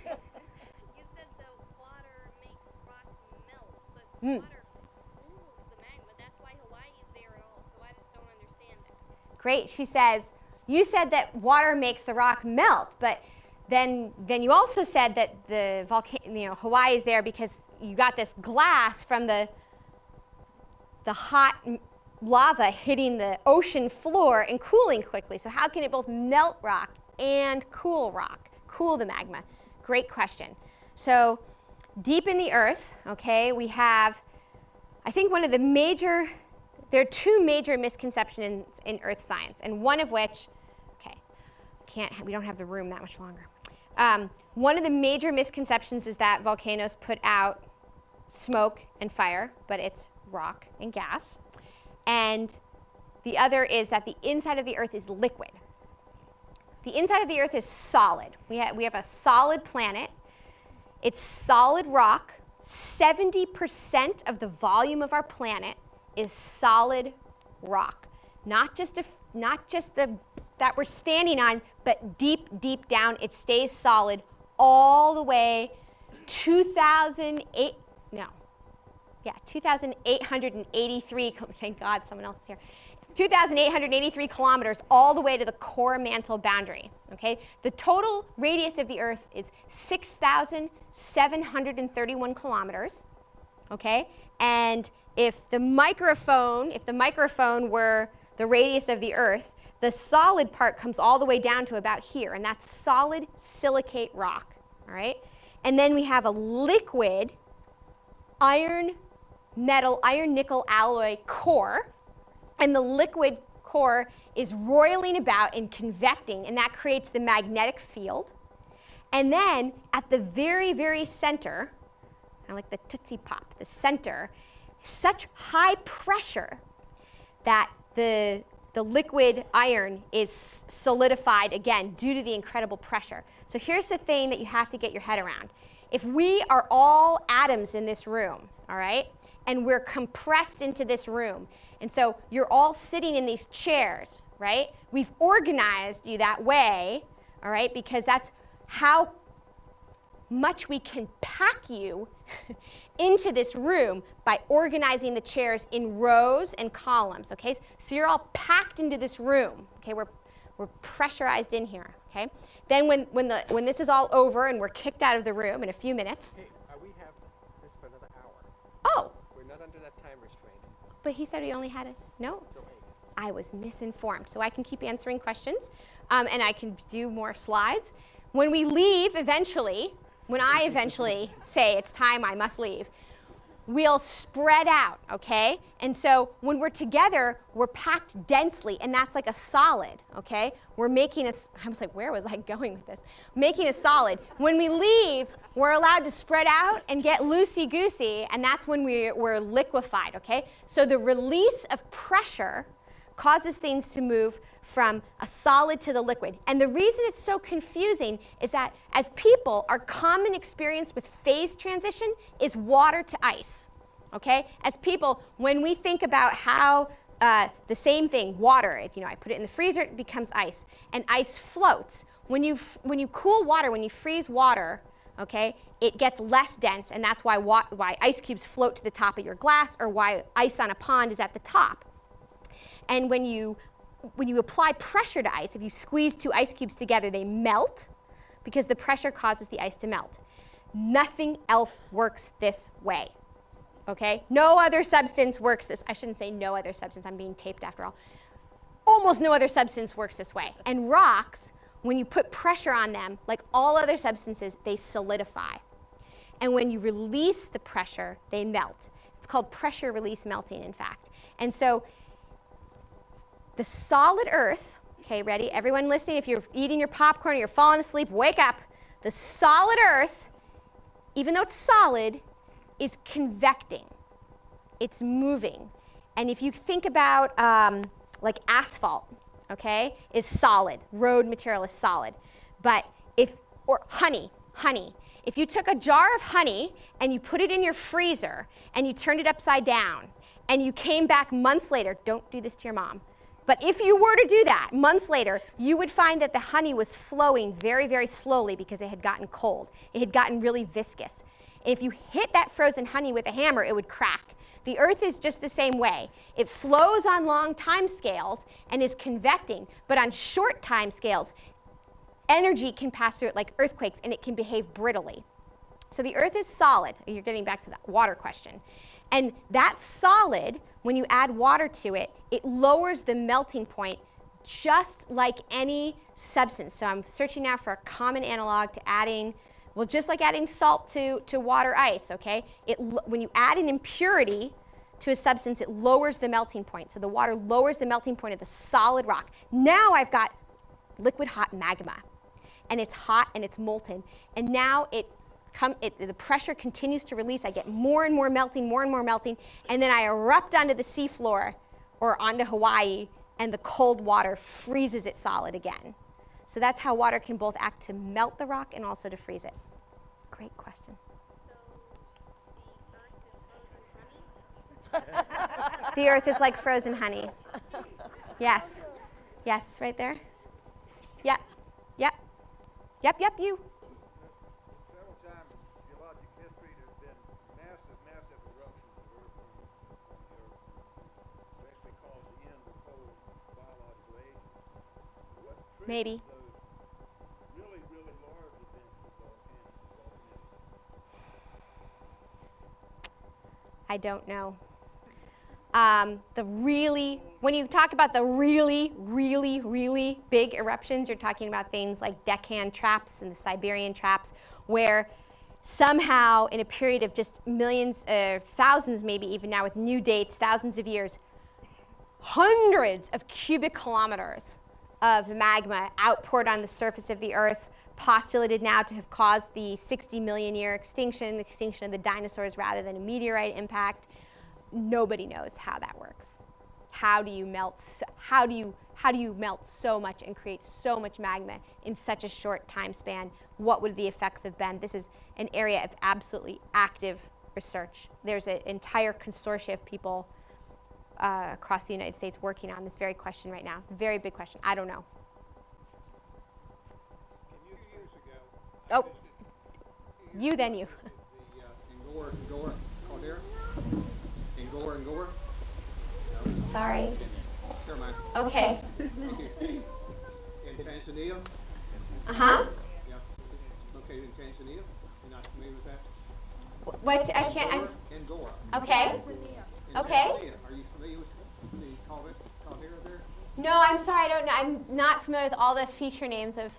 said the water makes rock melt, hmm but Mm. water cools the magma. That's why Hawaii is there at all. So I just don't understand that. Great. She says, you said that water makes the rock melt, but then, then you also said that the volcano, you know, Hawaii is there because you got this glass from the, the hot lava hitting the ocean floor and cooling quickly. So how can it both melt rock and cool rock, cool the magma? Great question. So deep in the earth, okay, we have, I think one of the major, there are two major misconceptions in, earth science, and one of which, okay, can't, we don't have the room that much longer. Um, one of the major misconceptions is that volcanoes put out smoke and fire, but it's rock and gas. And the other is that the inside of the earth is liquid. The inside of the earth is solid. We, ha- we have a solid planet. It's solid rock. 70% of the volume of our planet is solid rock. Not just, a not just the that we're standing on, but deep, deep down, it stays solid all the way 2,008, no, yeah, 2,883, thank God someone else is here, 2,883 kilometers all the way to the core mantle boundary, okay? The total radius of the Earth is 6,731 kilometers, okay? And if the microphone, if the microphone were the radius of the Earth, the solid part comes all the way down to about here, and that's solid silicate rock, all right? And then we have a liquid iron metal, iron nickel alloy core, and the liquid core is roiling about and convecting, and that creates the magnetic field. And then at the very, very center, I like the Tootsie Pop, the center, such high pressure that the, the liquid iron is solidified again due to the incredible pressure. So here's the thing that you have to get your head around. If we are all atoms in this room, all right, and we're compressed into this room, and so you're all sitting in these chairs, right? We've organized you that way, all right, because that's how much we can pack you into this room by organizing the chairs in rows and columns, okay? So you're all packed into this room, okay? We're, we're pressurized in here, okay? Then when, when, the, when this is all over and we're kicked out of the room in a few minutes, Hey, we have this for another hour. oh, We're not under that time restraint. but he said we only had a, no? I was misinformed. So I can keep answering questions um, and I can do more slides. When we leave eventually, when I eventually say it's time, I must leave, we'll spread out, okay? And so when we're together, we're packed densely, and that's like a solid, okay? We're making a, I was like, where was I going with this? Making a solid. When we leave, we're allowed to spread out and get loosey goosey, and that's when we, we're liquefied, okay? So the release of pressure causes things to move from a solid to the liquid. And the reason it's so confusing is that as people, our common experience with phase transition is water to ice. Okay? As people, when we think about how uh, the same thing, water, it, you know, I put it in the freezer, it becomes ice, and ice floats. When you, when you cool water, when you freeze water, okay, it gets less dense, and that's why, why ice cubes float to the top of your glass or why ice on a pond is at the top. And when you, when you apply pressure to ice, if you squeeze two ice cubes together, they melt because the pressure causes the ice to melt. Nothing else works this way. Okay? No other substance works this. I shouldn't say no other substance. I'm being taped after all. Almost no other substance works this way. And rocks, when you put pressure on them, like all other substances, they solidify. And when you release the pressure, they melt. It's called pressure release melting, in fact. And so the solid earth, okay, ready? Everyone listening, if you're eating your popcorn or you're falling asleep, wake up. The solid earth, even though it's solid, is convecting. It's moving. And if you think about um, like asphalt, okay, is solid. Road material is solid. But if, or honey, honey. If you took a jar of honey and you put it in your freezer and you turned it upside down and you came back months later, don't do this to your mom. But if you were to do that months later, you would find that the honey was flowing very, very slowly because it had gotten cold. It had gotten really viscous. If you hit that frozen honey with a hammer, it would crack. The earth is just the same way. It flows on long time scales and is convecting, but on short time scales, energy can pass through it like earthquakes and it can behave brittly. So the earth is solid. You're getting back to that water question. And that solid, when you add water to it, it lowers the melting point just like any substance. So I'm searching now for a common analog to adding, well, just like adding salt to, to water ice, okay? It, when you add an impurity to a substance, it lowers the melting point. So the water lowers the melting point of the solid rock. Now I've got liquid hot magma. And it's hot and it's molten. And now it Come, it, the pressure continues to release. I get more and more melting, more and more melting, and then I erupt onto the seafloor or onto Hawaii, and the cold water freezes it solid again. So that's how water can both act to melt the rock and also to freeze it. Great question. the earth is like frozen honey. Yes. Yes, right there. Yep. Yep. Yep, yep, you. Several times in geologic history, there's been massive, massive eruptions of earth on, on the earth. It's actually caused the end of cold biological ages. What triggers Maybe. those really, really large events of volcanic, volcanism? I don't know. Um, the really, when you talk about the really, really, really big eruptions, you're talking about things like Deccan traps and the Siberian traps, where somehow in a period of just millions, uh, thousands maybe even now with new dates, thousands of years, hundreds of cubic kilometers of magma outpoured on the surface of the earth, postulated now to have caused the 60 million year extinction, the extinction of the dinosaurs rather than a meteorite impact. Nobody knows how that works. How do you melt? So, how do you how do you melt so much and create so much magma in such a short time span? What would the effects have been? This is an area of absolutely active research. There's an entire consortia of people uh, across the United States working on this very question right now. Very big question. I don't know. A few years ago, Oh, you then you. the uh, Angora, Angora caldera, Angora, Angora. Sorry. Never mind. Okay. Okay. In Tanzania, Uh huh. yeah, located in Tanzania. You're not familiar with that? What? I can't. Angora, Angora. I, okay. In Okay. Tanzania. Are you familiar with the calde- caldera there? No, I'm sorry. I don't know. I'm not familiar with all the feature names of.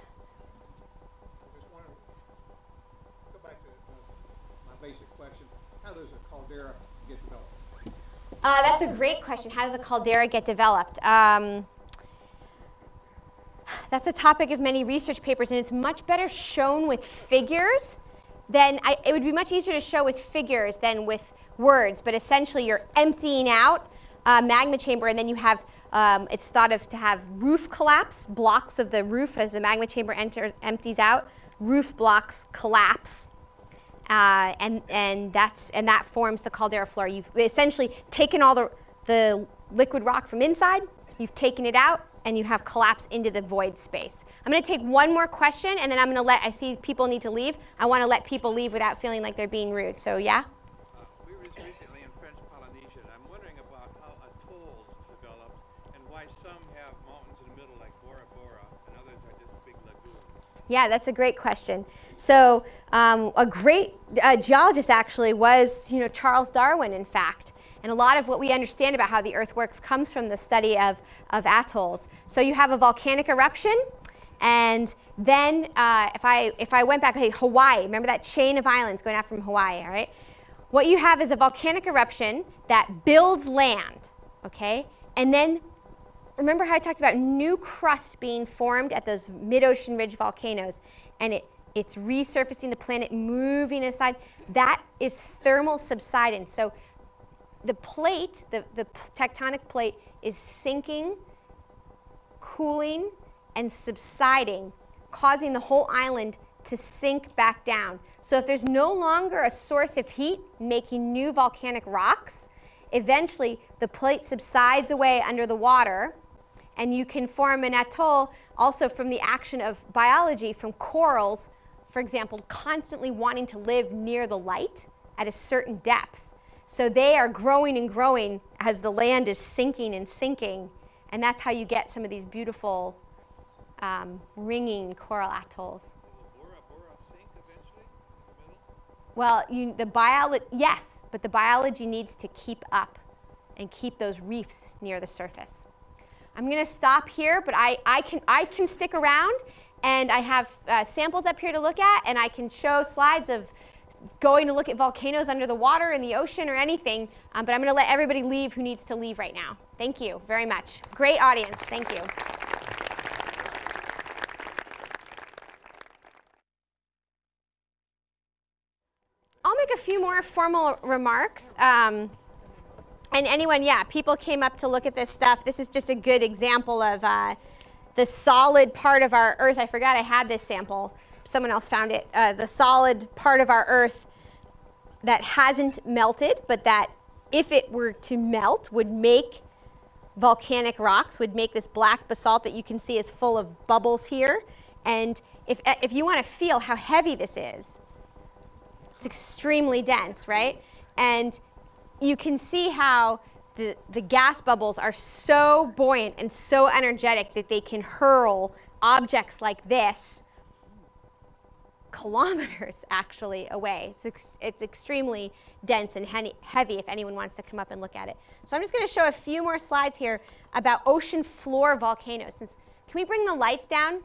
Just want to go back to uh, my basic question. How does a caldera get developed? Uh, that's a great question. How does a caldera get developed? Um, that's a topic of many research papers, and it's much better shown with figures than I, it would be much easier to show with figures than with words. But essentially, you're emptying out a magma chamber, and then you have um, it's thought of to have roof collapse, blocks of the roof as the magma chamber empties out. Roof blocks collapse, uh, and and that's and that forms the caldera floor. You've essentially taken all the the liquid rock from inside, you've taken it out, and you have collapse into the void space. I'm going to take one more question, and then I'm going to let, I see people need to leave. I want to let people leave without feeling like they're being rude. So, yeah? Uh, we were just recently in French Polynesia, and I'm wondering about how atolls developed and why some have mountains in the middle like Bora Bora and others are just big lagoons. Yeah, that's a great question. So, um, a great uh, geologist actually was, you know, Charles Darwin, in fact. And a lot of what we understand about how the Earth works comes from the study of, of atolls. So you have a volcanic eruption, and then uh, if, I, if I went back, okay, Hawaii, remember that chain of islands going out from Hawaii, all right? What you have is a volcanic eruption that builds land, okay? And then remember how I talked about new crust being formed at those mid-ocean ridge volcanoes, and it, it's resurfacing the planet, moving aside. That is thermal subsidence. So the plate, the, the tectonic plate, is sinking, cooling, and subsiding, causing the whole island to sink back down. So if there's no longer a source of heat making new volcanic rocks, eventually the plate subsides away under the water and you can form an atoll also from the action of biology from corals, for example, constantly wanting to live near the light at a certain depth. So they are growing and growing as the land is sinking and sinking. And that's how you get some of these beautiful um, ringing coral atolls. Well, you, the biology, yes, but the biology needs to keep up and keep those reefs near the surface. I'm going to stop here, but I, I, can, I can stick around and I have uh, samples up here to look at and I can show slides of going to look at volcanoes under the water in the ocean or anything, um, but I'm going to let everybody leave who needs to leave right now. Thank you very much. Great audience. Thank you. I'll make a few more formal remarks. Um, and anyone, yeah, people came up to look at this stuff. This is just a good example of uh, the solid part of our Earth. I forgot I had this sample someone else found it, uh, the solid part of our Earth that hasn't melted, but that if it were to melt would make volcanic rocks, would make this black basalt that you can see is full of bubbles here. And if, if you want to feel how heavy this is, it's extremely dense, right? And you can see how the, the gas bubbles are so buoyant and so energetic that they can hurl objects like this kilometers actually away. It's, ex it's extremely dense and he heavy if anyone wants to come up and look at it. So I'm just going to show a few more slides here about ocean floor volcanoes. Since, can we bring the lights down?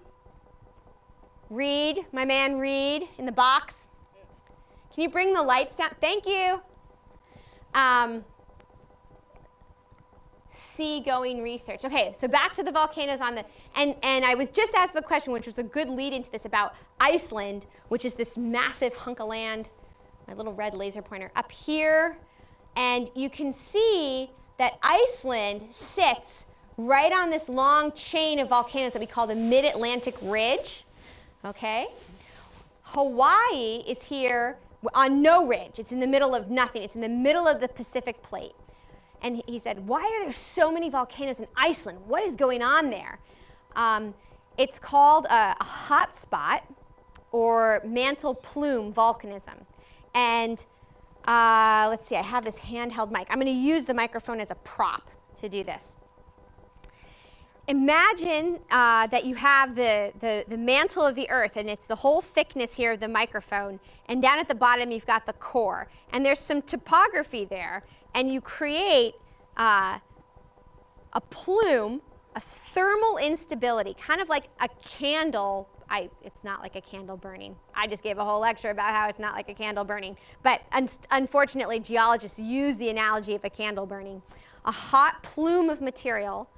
Reed, my man Reed in the box. Can you bring the lights down? Thank you. Um, seagoing research. Okay, so back to the volcanoes on the, and, and I was just asked the question, which was a good lead into this, about Iceland, which is this massive hunk of land, my little red laser pointer, up here. And you can see that Iceland sits right on this long chain of volcanoes that we call the Mid-Atlantic Ridge, okay? Hawaii is here on no ridge. It's in the middle of nothing. It's in the middle of the Pacific Plate. And he said, Why are there so many volcanoes in Iceland? What is going on there? Um, it's called a, a hot spot or mantle plume volcanism. And uh, let's see, I have this handheld mic. I'm going to use the microphone as a prop to do this. Imagine uh, that you have the, the, the, mantle of the earth, and it's the whole thickness here of the microphone, and down at the bottom you've got the core. And there's some topography there, and you create uh, a plume, a thermal instability, kind of like a candle. I, it's not like a candle burning. I just gave a whole lecture about how it's not like a candle burning. But un unfortunately, geologists use the analogy of a candle burning. A hot plume of material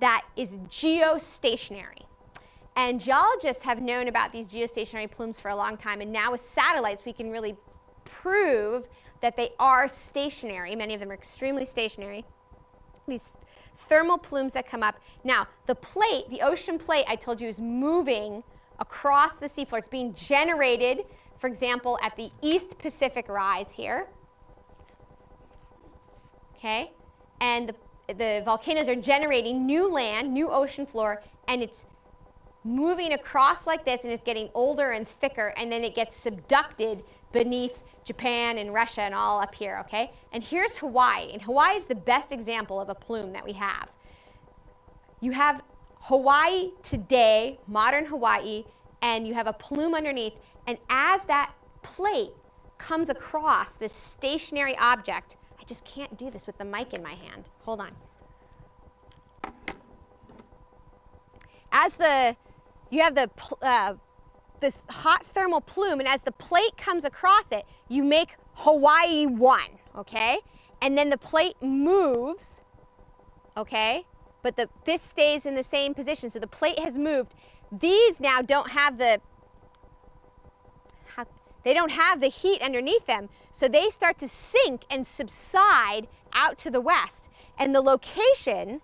that is geostationary. And geologists have known about these geostationary plumes for a long time, and now with satellites we can really prove that they are stationary. Many of them are extremely stationary. These thermal plumes that come up. Now, the plate, the ocean plate, I told you, is moving across the seafloor. It's being generated, for example, at the East Pacific Rise here. Okay? And the, the volcanoes are generating new land, new ocean floor, and it's moving across like this and it's getting older and thicker and then it gets subducted beneath Japan and Russia and all up here, okay? And here's Hawaii. And Hawaii is the best example of a plume that we have. You have Hawaii today, modern Hawaii, and you have a plume underneath. And as that plate comes across this stationary object, just can't do this with the mic in my hand. Hold on. As the, you have the, uh, this hot thermal plume, and as the plate comes across it, you make Hawaii 1, okay? And then the plate moves, okay? But the, this stays in the same position, so the plate has moved. These now don't have the, they don't have the heat underneath them, so they start to sink and subside out to the west. And the location,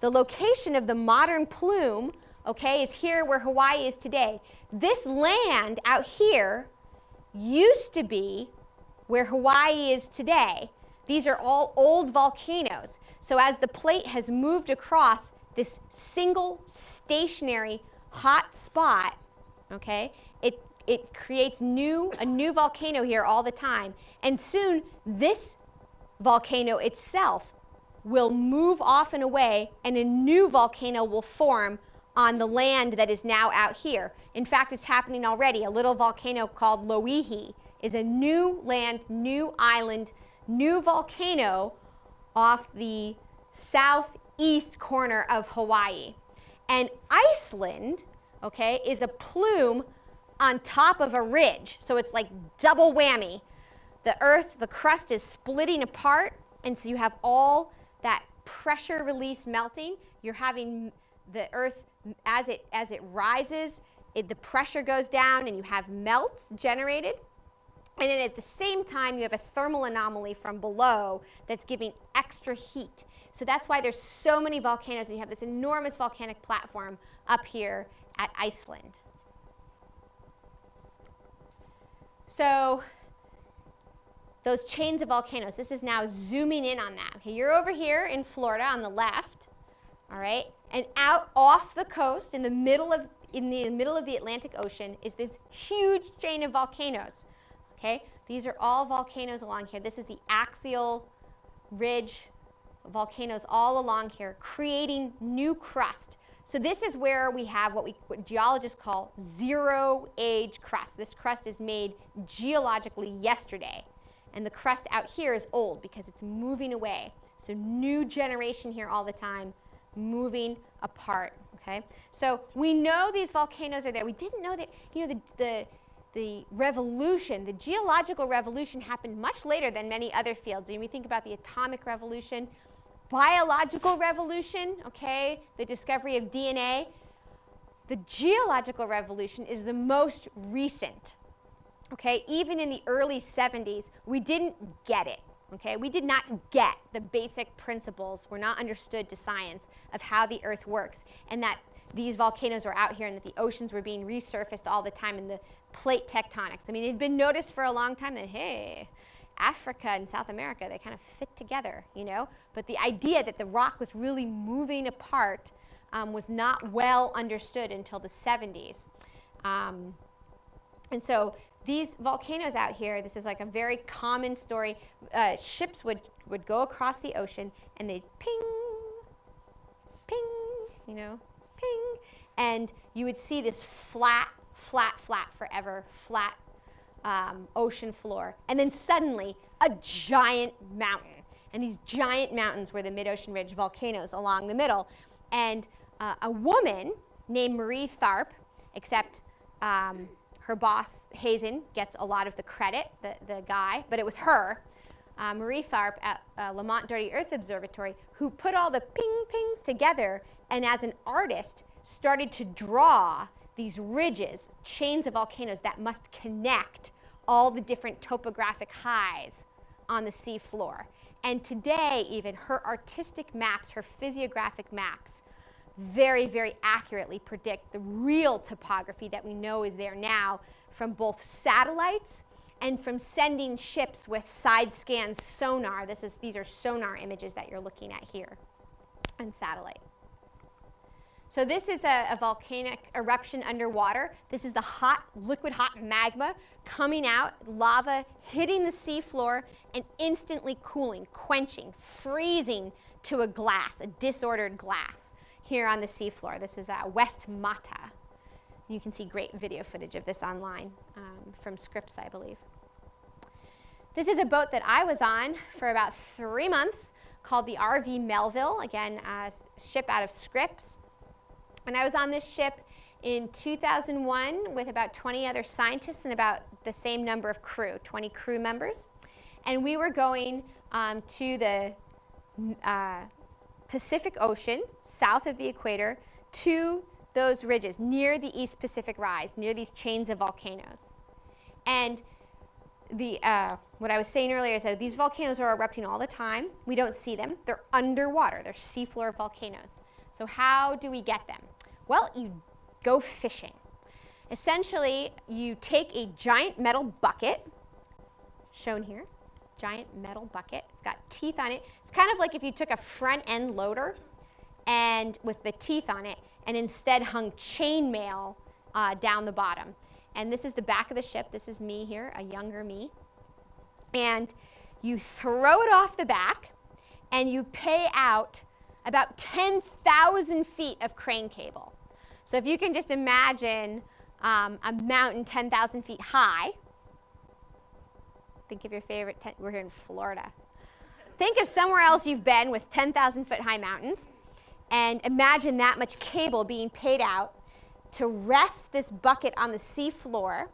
the location of the modern plume, okay, is here where Hawaii is today. This land out here used to be where Hawaii is today. These are all old volcanoes. So as the plate has moved across this single stationary hot spot, okay, it, creates new, a new volcano here all the time. And soon this volcano itself will move off and away and a new volcano will form on the land that is now out here. In fact, it's happening already. A little volcano called Loihi is a new land, new island, new volcano off the southeast corner of Hawaii. And Iceland, okay, is a plume on top of a ridge. So it's like double whammy. The earth, the crust is splitting apart, and so you have all that pressure release melting. You're having the earth as it as it rises, it, the pressure goes down and you have melts generated. And then at the same time, you have a thermal anomaly from below that's giving extra heat. So that's why there's so many volcanoes and you have this enormous volcanic platform up here at Iceland. So those chains of volcanoes, this is now zooming in on that. Okay, you're over here in Florida on the left, all right? And out off the coast in the middle of in the middle of the Atlantic Ocean is this huge chain of volcanoes. Okay? These are all volcanoes along here. This is the axial ridge volcanoes all along here creating new crust. So this is where we have what, we, what geologists call zero age crust. This crust is made geologically yesterday. And the crust out here is old because it's moving away. So new generation here all the time, moving apart, okay? So we know these volcanoes are there. We didn't know that, you know, the, the, the revolution, the geological revolution happened much later than many other fields. And we think about the atomic revolution, biological revolution, okay, the discovery of DNA. The geological revolution is the most recent, okay? Even in the early 70s, we didn't get it. Okay, we did not get the basic principles, were not understood to science of how the earth works and that these volcanoes were out here and that the oceans were being resurfaced all the time and the plate tectonics. I mean, it had been noticed for a long time that, hey, Africa and South America, they kind of fit together, you know? But the idea that the rock was really moving apart um, was not well understood until the 70s. Um, and so these volcanoes out here, this is like a very common story. Uh, ships would, would go across the ocean and they'd ping, ping, you know, ping. And you would see this flat, flat, flat, forever flat um, ocean floor. And then suddenly, a giant mountain. And these giant mountains were the mid ocean ridge volcanoes along the middle. And uh, a woman named Marie Tharp, except um, her boss, Heezen, gets a lot of the credit, the, the guy, but it was her, uh, Marie Tharp at uh, Lamont Doherty Earth Observatory, who put all the ping pings together and as an artist started to draw these ridges, chains of volcanoes that must connect all the different topographic highs on the sea floor. And today, even her artistic maps, her physiographic maps, very, very accurately predict the real topography that we know is there now from both satellites and from sending ships with side scan sonar. This is, these are sonar images that you're looking at here. and satellite. So this is a, a, volcanic eruption underwater. This is the hot, liquid hot magma coming out, lava hitting the seafloor and instantly cooling, quenching, freezing to a glass, a disordered glass here on the seafloor. This is uh, West Mata. You can see great video footage of this online um, from Scripps, I believe. This is a boat that I was on for about three months called the RV Melville, again, a ship out of Scripps. And I was on this ship in 2001 with about 20 other scientists and about the same number of crew, 20 crew members. And we were going um, to the uh, Pacific Ocean, south of the equator, to those ridges near the East Pacific Rise, near these chains of volcanoes. And the, uh, what I was saying earlier is that these volcanoes are erupting all the time. We don't see them. They're underwater. They're seafloor volcanoes. So how do we get them? Well, you go fishing. Essentially, you take a giant metal bucket, shown here, giant metal bucket. It's got teeth on it. It's kind of like if you took a front end loader and with the teeth on it and instead hung chainmail uh, down the bottom. And this is the back of the ship. This is me here, a younger me. And you throw it off the back and you pay out about 10,000 feet of crane cable. So if you can just imagine um, a mountain 10,000 feet high, think of your favorite, we're here in Florida. Think of somewhere else you've been with 10,000 foot high mountains and imagine that much cable being paid out to rest this bucket on the seafloor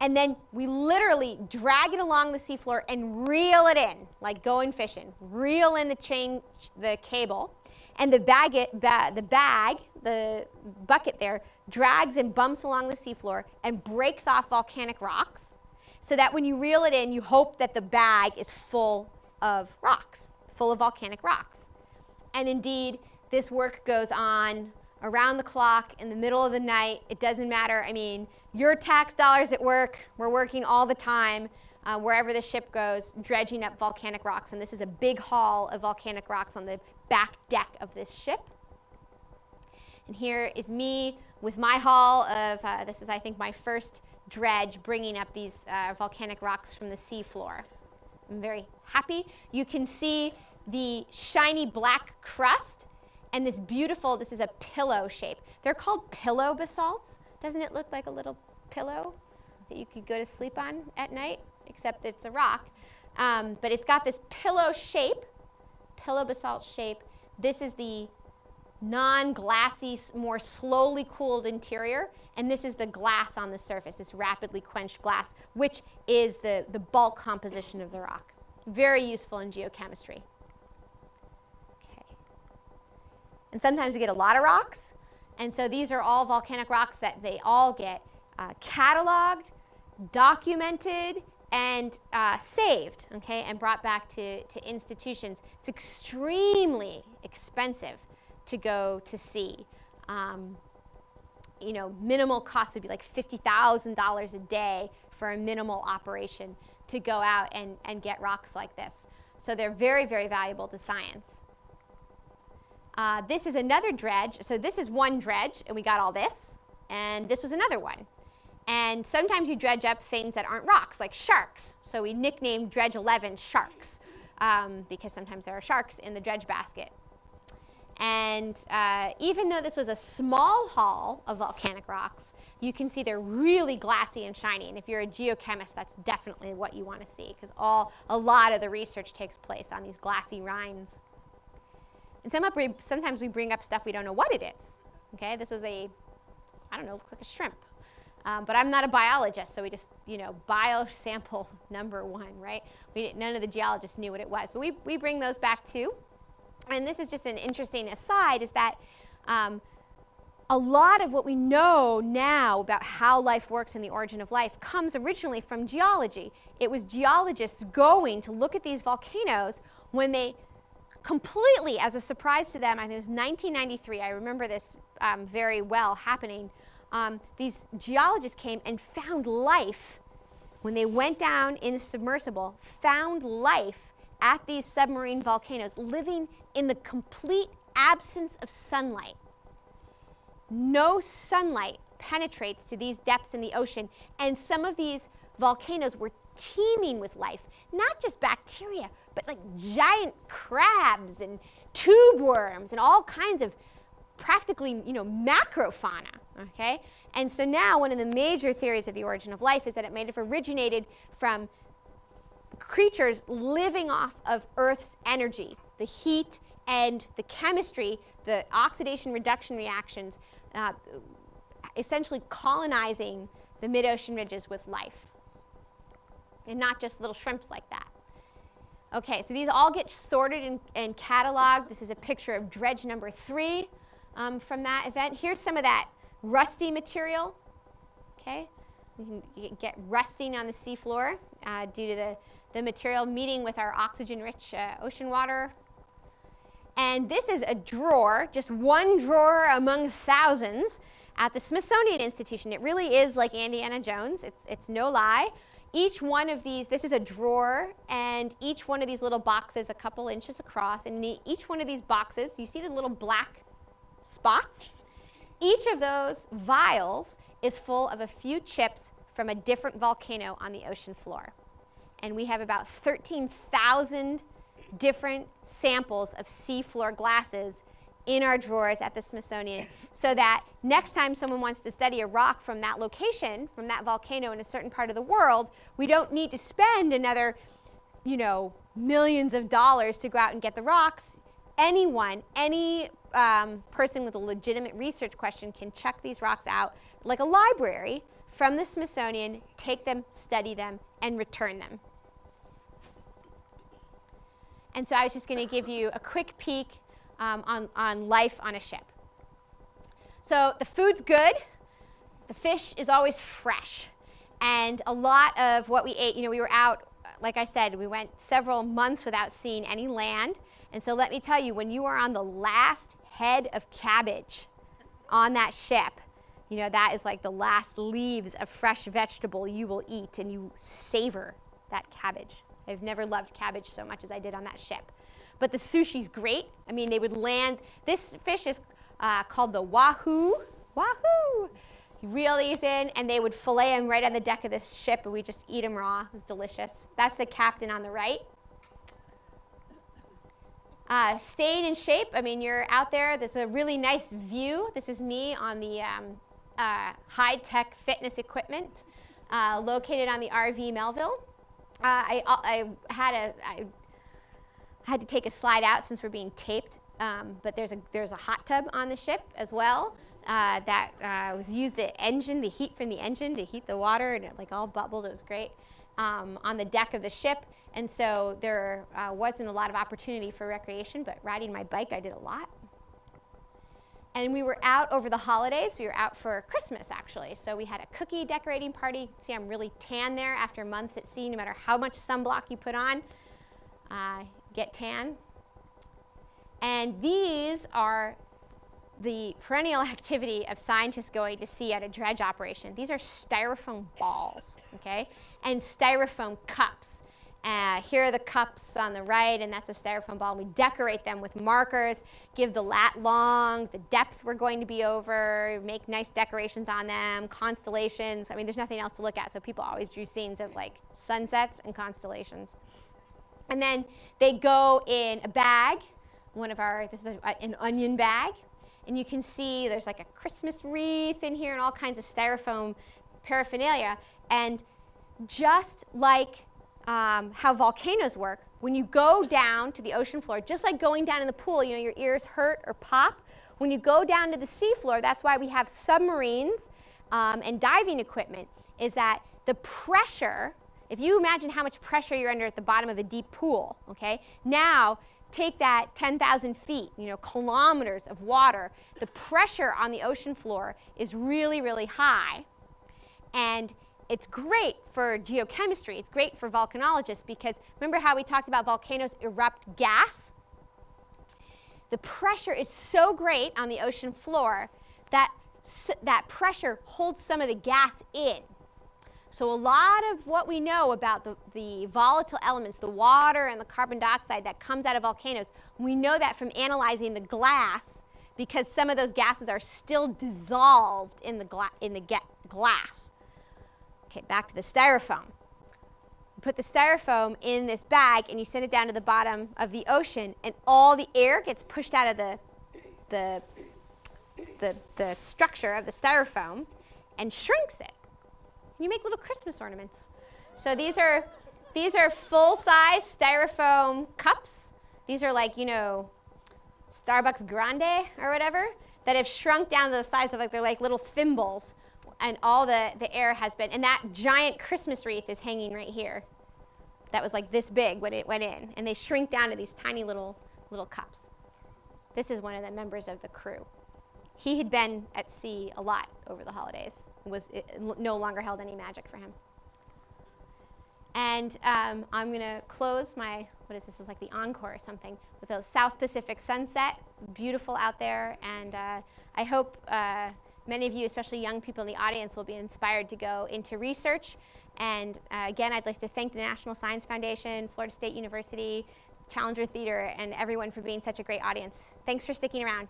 and then we literally drag it along the seafloor and reel it in, like going fishing. Reel in the chain, the cable, and the bag, it, ba the bag, the bucket there, drags and bumps along the seafloor and breaks off volcanic rocks so that when you reel it in, you hope that the bag is full of rocks, full of volcanic rocks. And indeed, this work goes on around the clock, in the middle of the night. It doesn't matter. I mean, your tax dollars at work, we're working all the time, uh, wherever the ship goes, dredging up volcanic rocks. And this is a big haul of volcanic rocks on the back deck of this ship. And here is me with my haul of, uh, this is I think my first dredge bringing up these uh, volcanic rocks from the seafloor. I'm very happy. You can see the shiny black crust and this beautiful, this is a pillow shape. They're called pillow basalts. Doesn't it look like a little pillow that you could go to sleep on at night? Except it's a rock. Um, but it's got this pillow shape, pillow basalt shape. This is the non-glassy, more slowly cooled interior, and this is the glass on the surface, this rapidly quenched glass, which is the, the bulk composition of the rock. Very useful in geochemistry. Okay. And sometimes we get a lot of rocks, and so these are all volcanic rocks that they all get uh, cataloged, documented, and uh, saved, okay, and brought back to, to institutions. It's extremely expensive to go to see. Um, you know, minimal cost would be like $50,000 a day for a minimal operation to go out and, and get rocks like this. So they're very, very valuable to science. Uh, this is another dredge. So this is one dredge, and we got all this. And this was another one. And sometimes you dredge up things that aren't rocks, like sharks. So we nicknamed Dredge 11 Sharks, um, because sometimes there are sharks in the dredge basket. And uh, even though this was a small haul of volcanic rocks, you can see they're really glassy and shiny. And if you're a geochemist, that's definitely what you want to see, because all a lot of the research takes place on these glassy rinds. And some up, sometimes we bring up stuff we don't know what it is. Okay, this was a, I don't know, looks like a shrimp. Um, but I'm not a biologist, so we just, you know, biosample number one, right? We, none of the geologists knew what it was. But we, we bring those back too. And this is just an interesting aside, is that um, a lot of what we know now about how life works and the origin of life comes originally from geology. It was geologists going to look at these volcanoes when they completely as a surprise to them. I think it was 1993. I remember this um, very well happening. Um, these geologists came and found life when they went down in a submersible, found life at these submarine volcanoes, living in the complete absence of sunlight. No sunlight penetrates to these depths in the ocean, and some of these volcanoes were teeming with life, not just bacteria, but like giant crabs and tube worms and all kinds of practically, you know, macrofauna, okay? And so now one of the major theories of the origin of life is that it may have originated from creatures living off of Earth's energy, the heat and the chemistry, the oxidation reduction reactions, uh, essentially colonizing the mid-ocean ridges with life. And not just little shrimps like that. Okay, so these all get sorted and, and cataloged. This is a picture of dredge number three um, from that event. Here's some of that rusty material. Okay, we can get rusting on the seafloor uh, due to the, the material meeting with our oxygen-rich uh, ocean water. And this is a drawer, just one drawer among thousands at the Smithsonian Institution. It really is like Indiana Jones. It's, it's no lie. Each one of these, this is a drawer, and each one of these little boxes a couple inches across, and each one of these boxes, you see the little black spots? Each of those vials is full of a few chips from a different volcano on the ocean floor. And we have about 13,000 different samples of seafloor glasses in our drawers at the Smithsonian so that next time someone wants to study a rock from that location, from that volcano in a certain part of the world, we don't need to spend another, you know, millions of dollars to go out and get the rocks. Anyone, any um, person with a legitimate research question can check these rocks out like a library from the Smithsonian, take them, study them, and return them. And so I was just going to give you a quick peek um, on, on life on a ship. So the food's good. The fish is always fresh. And a lot of what we ate, you know, we were out, like I said, we went several months without seeing any land. And so let me tell you, when you are on the last head of cabbage on that ship, you know, that is like the last leaves of fresh vegetable you will eat and you savor that cabbage. I've never loved cabbage so much as I did on that ship. But the sushi's great. I mean, they would land, this fish is uh, called the wahoo. Wahoo! You reel these in, and they would fillet them right on the deck of this ship, and we just eat them raw. It was delicious. That's the captain on the right. Uh, staying in shape, I mean, you're out there. There's a really nice view. This is me on the um, uh, high-tech fitness equipment uh, located on the RV Melville. Uh, I, I, had a, I had to take a slide out since we're being taped, um, but there's a, there's a hot tub on the ship as well uh, that uh, was used the engine, the heat from the engine to heat the water, and it like all bubbled. It was great. Um, on the deck of the ship, and so there uh, wasn't a lot of opportunity for recreation, but riding my bike I did a lot. And we were out over the holidays. We were out for Christmas, actually. So we had a cookie decorating party. See, I'm really tan there after months at sea, no matter how much sunblock you put on, uh, get tan. And these are the perennial activity of scientists going to sea at a dredge operation. These are styrofoam balls, okay? And styrofoam cups. Uh, here are the cups on the right, and that's a styrofoam ball. We decorate them with markers, give the lat long, the depth we're going to be over, make nice decorations on them, constellations. I mean, there's nothing else to look at, so people always drew scenes of like sunsets and constellations. And then they go in a bag, one of our, this is a, an onion bag, and you can see there's like a Christmas wreath in here and all kinds of styrofoam paraphernalia. And just like um, how volcanoes work, when you go down to the ocean floor, just like going down in the pool, you know, your ears hurt or pop. When you go down to the seafloor, that's why we have submarines um, and diving equipment, is that the pressure, if you imagine how much pressure you're under at the bottom of a deep pool, okay, now take that 10,000 feet, you know, kilometers of water, the pressure on the ocean floor is really, really high. And it's great for geochemistry. It's great for volcanologists because remember how we talked about volcanoes erupt gas? The pressure is so great on the ocean floor that that pressure holds some of the gas in. So a lot of what we know about the, the volatile elements, the water and the carbon dioxide that comes out of volcanoes, we know that from analyzing the glass because some of those gases are still dissolved in the, gla- in the glass. Okay, back to the styrofoam. You put the styrofoam in this bag and you send it down to the bottom of the ocean, and all the air gets pushed out of the, the, the, the structure of the styrofoam and shrinks it. And You make little Christmas ornaments. So these are, these are full-size styrofoam cups. These are like, you know, Starbucks Grande or whatever, that have shrunk down to the size of like they're like little thimbles, and all the, the air has been, and that giant Christmas wreath is hanging right here. That was like this big when it went in, and they shrink down to these tiny little little cups. This is one of the members of the crew. He had been at sea a lot over the holidays. Was it no longer held any magic for him. And um, I'm going to close my, what is this, this is like the encore or something, with a South Pacific sunset. Beautiful out there. And uh, I hope uh, many of you, especially young people in the audience, will be inspired to go into research. And uh, again, I'd like to thank the National Science Foundation, Florida State University, Challenger Theater, and everyone for being such a great audience. Thanks for sticking around.